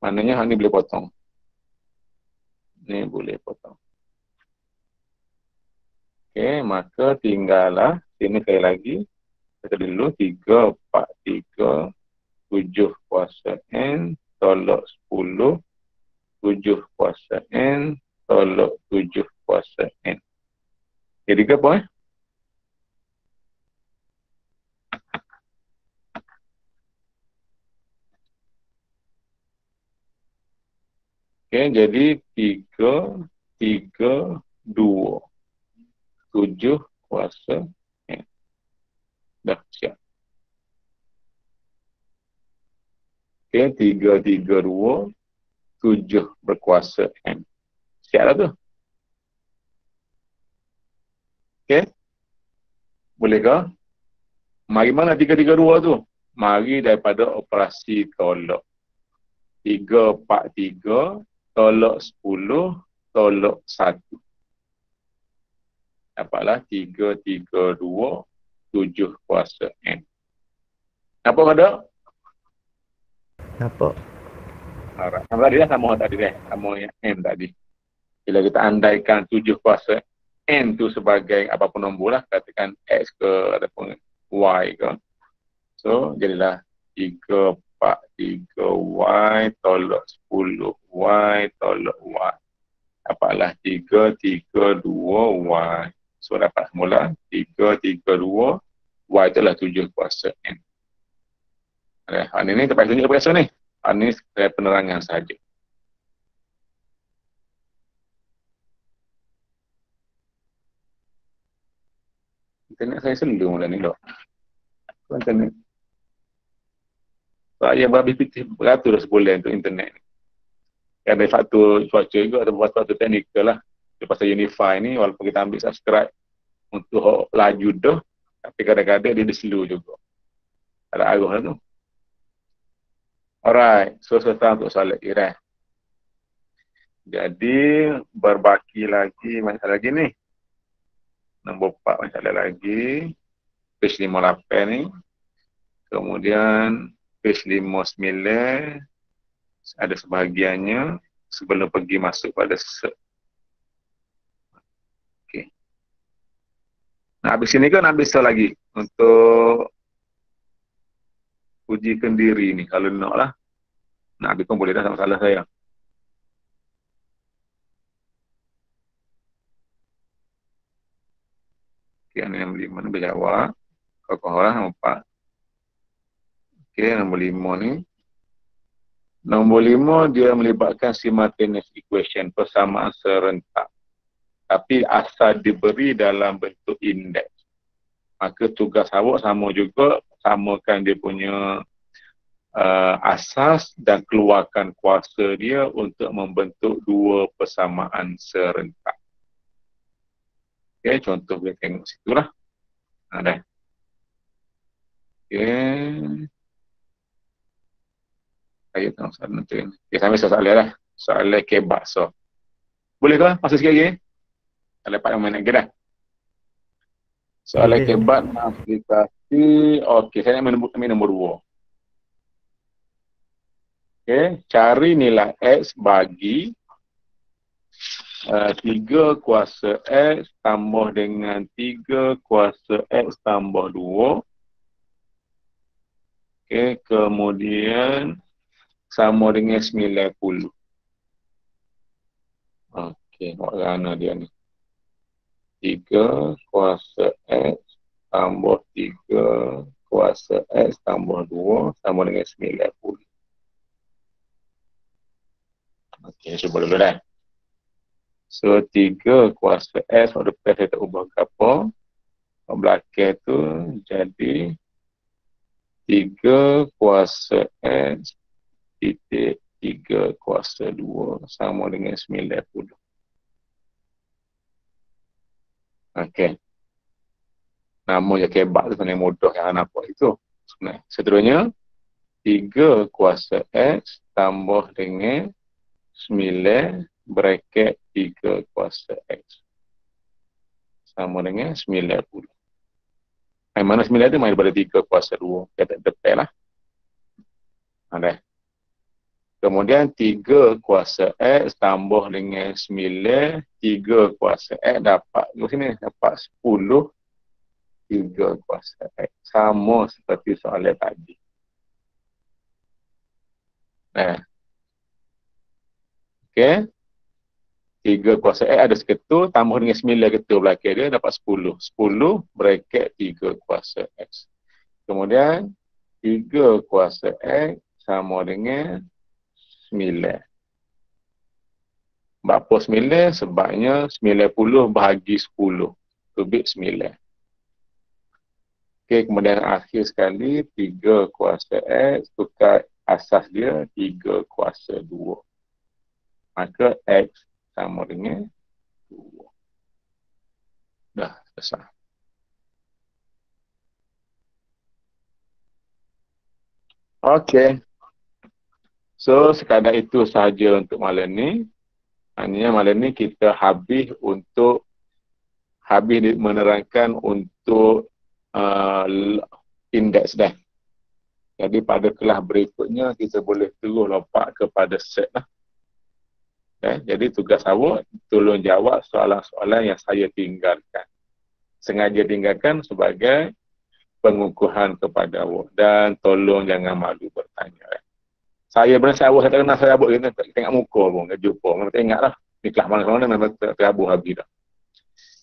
Maknanya hang ni boleh potong. Ni boleh potong. Okay, maka tinggallah sini sekali lagi. Kita dulu 3, 4, 3, ke apa eh? Okay, jadi tiga, tiga, dua. Tujuh kuasa. Eh. Dah siap. Okay, tiga, tiga, dua. Mari mana 332 tu? Mari daripada operasi tolak. 343 tolak 10 tolak 1. Dapatlah 332 7 kuasa N. Nampak ada? Nampak. Alright. Sama tadi lah sama tadi deh. Sama yang M tadi. Bila kita andaikan 7 kuasa N tu sebagai apapun nombor lah. Katakan X ke ataupun Y ke. So, jadilah 3, 4, 3, Y tolak 10, Y tolak Y. Dapatlah 3, 3, 2, Y. So, dapat semula 3, 3, 2, Y itulah 7 kuasa N. Okay. Ini ni tempat tunjuk apa ni? Ini penerangan saja. Internet saya selalu mula ni dok. Internet. Saya berhabis pitih beratur sebulan untuk internet ni. Ada faktor cuaca juga atau faktor teknikal lah. Lepas saya unify ni walaupun kita ambil subscribe untuk laju dah tapi kadang-kadang dia diselu juga. Ada arah lah tu. Alright, so selesai untuk soalan kira. Jadi berbaki lagi masalah lagi ni. Nombor 4 masalah lagi. Page 58 ni. Kemudian page 59 ada sebahagiannya sebelum pergi masuk pada se. Okey. Nah, habis ini kan ambil lagi untuk ujikan diri ni kalau nak lah nak habis pun boleh dah sama salah saya ok ni nombor lima. Ni berjawab kokoh lah nombor empat. Ok nombor lima ni. Nombor lima dia melibatkan simultaneous equation persamaan serentak. Tapi asal diberi dalam bentuk indeks. Maka tugas awak sama juga samakan dia punya uh, asas dan keluarkan kuasa dia untuk membentuk dua persamaan serentak. Okay, contoh kita tengok situ lah. Ada. Okay. Saya tengok soalan tu. Okay, sampai soalan lah. Soalan kebab so. Boleh ke? Masa sikit lagi. Lepas yang mana lagi dah. Soalan okay. kebat aplikasi Okey, saya nak ambil nombor dua. Okey, cari nilai X bagi uh, 3 kuasa X tambah dengan 3 kuasa X tambah 2. Okey, kemudian sama dengan 90. Okey, mana dia ni? 3 kuasa X tambah 3 kuasa X tambah 2 sama dengan 90. Okey, cuba dulu dah. So, 3 kuasa X pada depan saya tak ubah ke apa. Belakang tu jadi 3 kuasa X titik 3 kuasa 2 sama dengan 90. Okey nama yang kebab tu sebenarnya mudah yang nampak itu. Sebenarnya. Seterusnya, 3 kuasa X tambah dengan 9 bracket 3 kuasa X. Sama dengan 90. Yang mana 9 tu main daripada 3 kuasa 2. Kita detail lah. Ada. Kemudian 3 kuasa X tambah dengan 9. 3 kuasa X dapat. Di sini dapat 10 tiga kuasa X. Sama seperti soalan tadi. Eh. Okay. Tiga kuasa X ada seketul, tambah dengan sembilan ketul belakang dia, dapat sepuluh. Sepuluh bracket tiga kuasa X. Kemudian, tiga kuasa X sama dengan sembilan. Berapa sembilan? Sebabnya sembilan puluh bahagi sepuluh. Kubik sembilan. Okey, kemudian akhir sekali 3 kuasa X tukar asas dia 3 kuasa 2. Maka X sama dengan 2. Dah selesai. Okey. So sekadar itu sahaja untuk malam ni. Hanya malam ni kita habis untuk habis menerangkan untuk uh, indeks dah. Jadi pada kelas berikutnya kita boleh terus lompat kepada set lah. Okay. Jadi tugas awak tolong jawab soalan-soalan yang saya tinggalkan. Sengaja tinggalkan sebagai pengukuhan kepada awak dan tolong jangan malu bertanya. Eh. Saya benar saya awak saya tak kenal saya awak tengok muka pun tak jumpa. Memang tengoklah ni kelas mana-mana memang terhabis habis dah.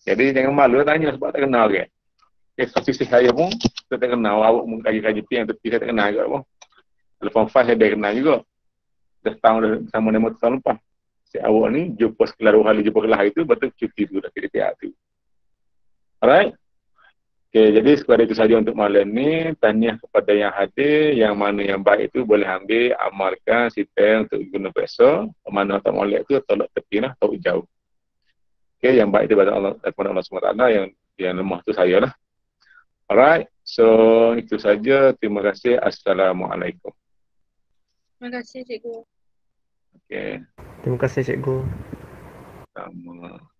Jadi jangan malu tanya sebab tak kenal kan. Okay, sisi saya pun saya tak kenal awak pun kaji-kaji yang tepi saya tak kenal juga pun. Telefon file saya dah kenal juga. Dah setahun sama dengan tahun lepas. Si awak ni jumpa sekelar dua kali jumpa kelas itu betul cuti tu dah kira pihak tu. Alright. Okay, jadi sekadar itu saja untuk malam ni. Tanya kepada yang hadir, yang mana yang baik itu boleh ambil, amalkan sistem untuk guna besok. Mana tak molek tu, tolak tepi lah, tahu jauh. Okay, yang baik itu pada Allah, daripada Allah SWT, yang, yang lemah tu saya lah. Alright, so itu saja. Terima kasih. Assalamualaikum. Terima kasih, cikgu. Okay. Terima kasih cikgu. Sama.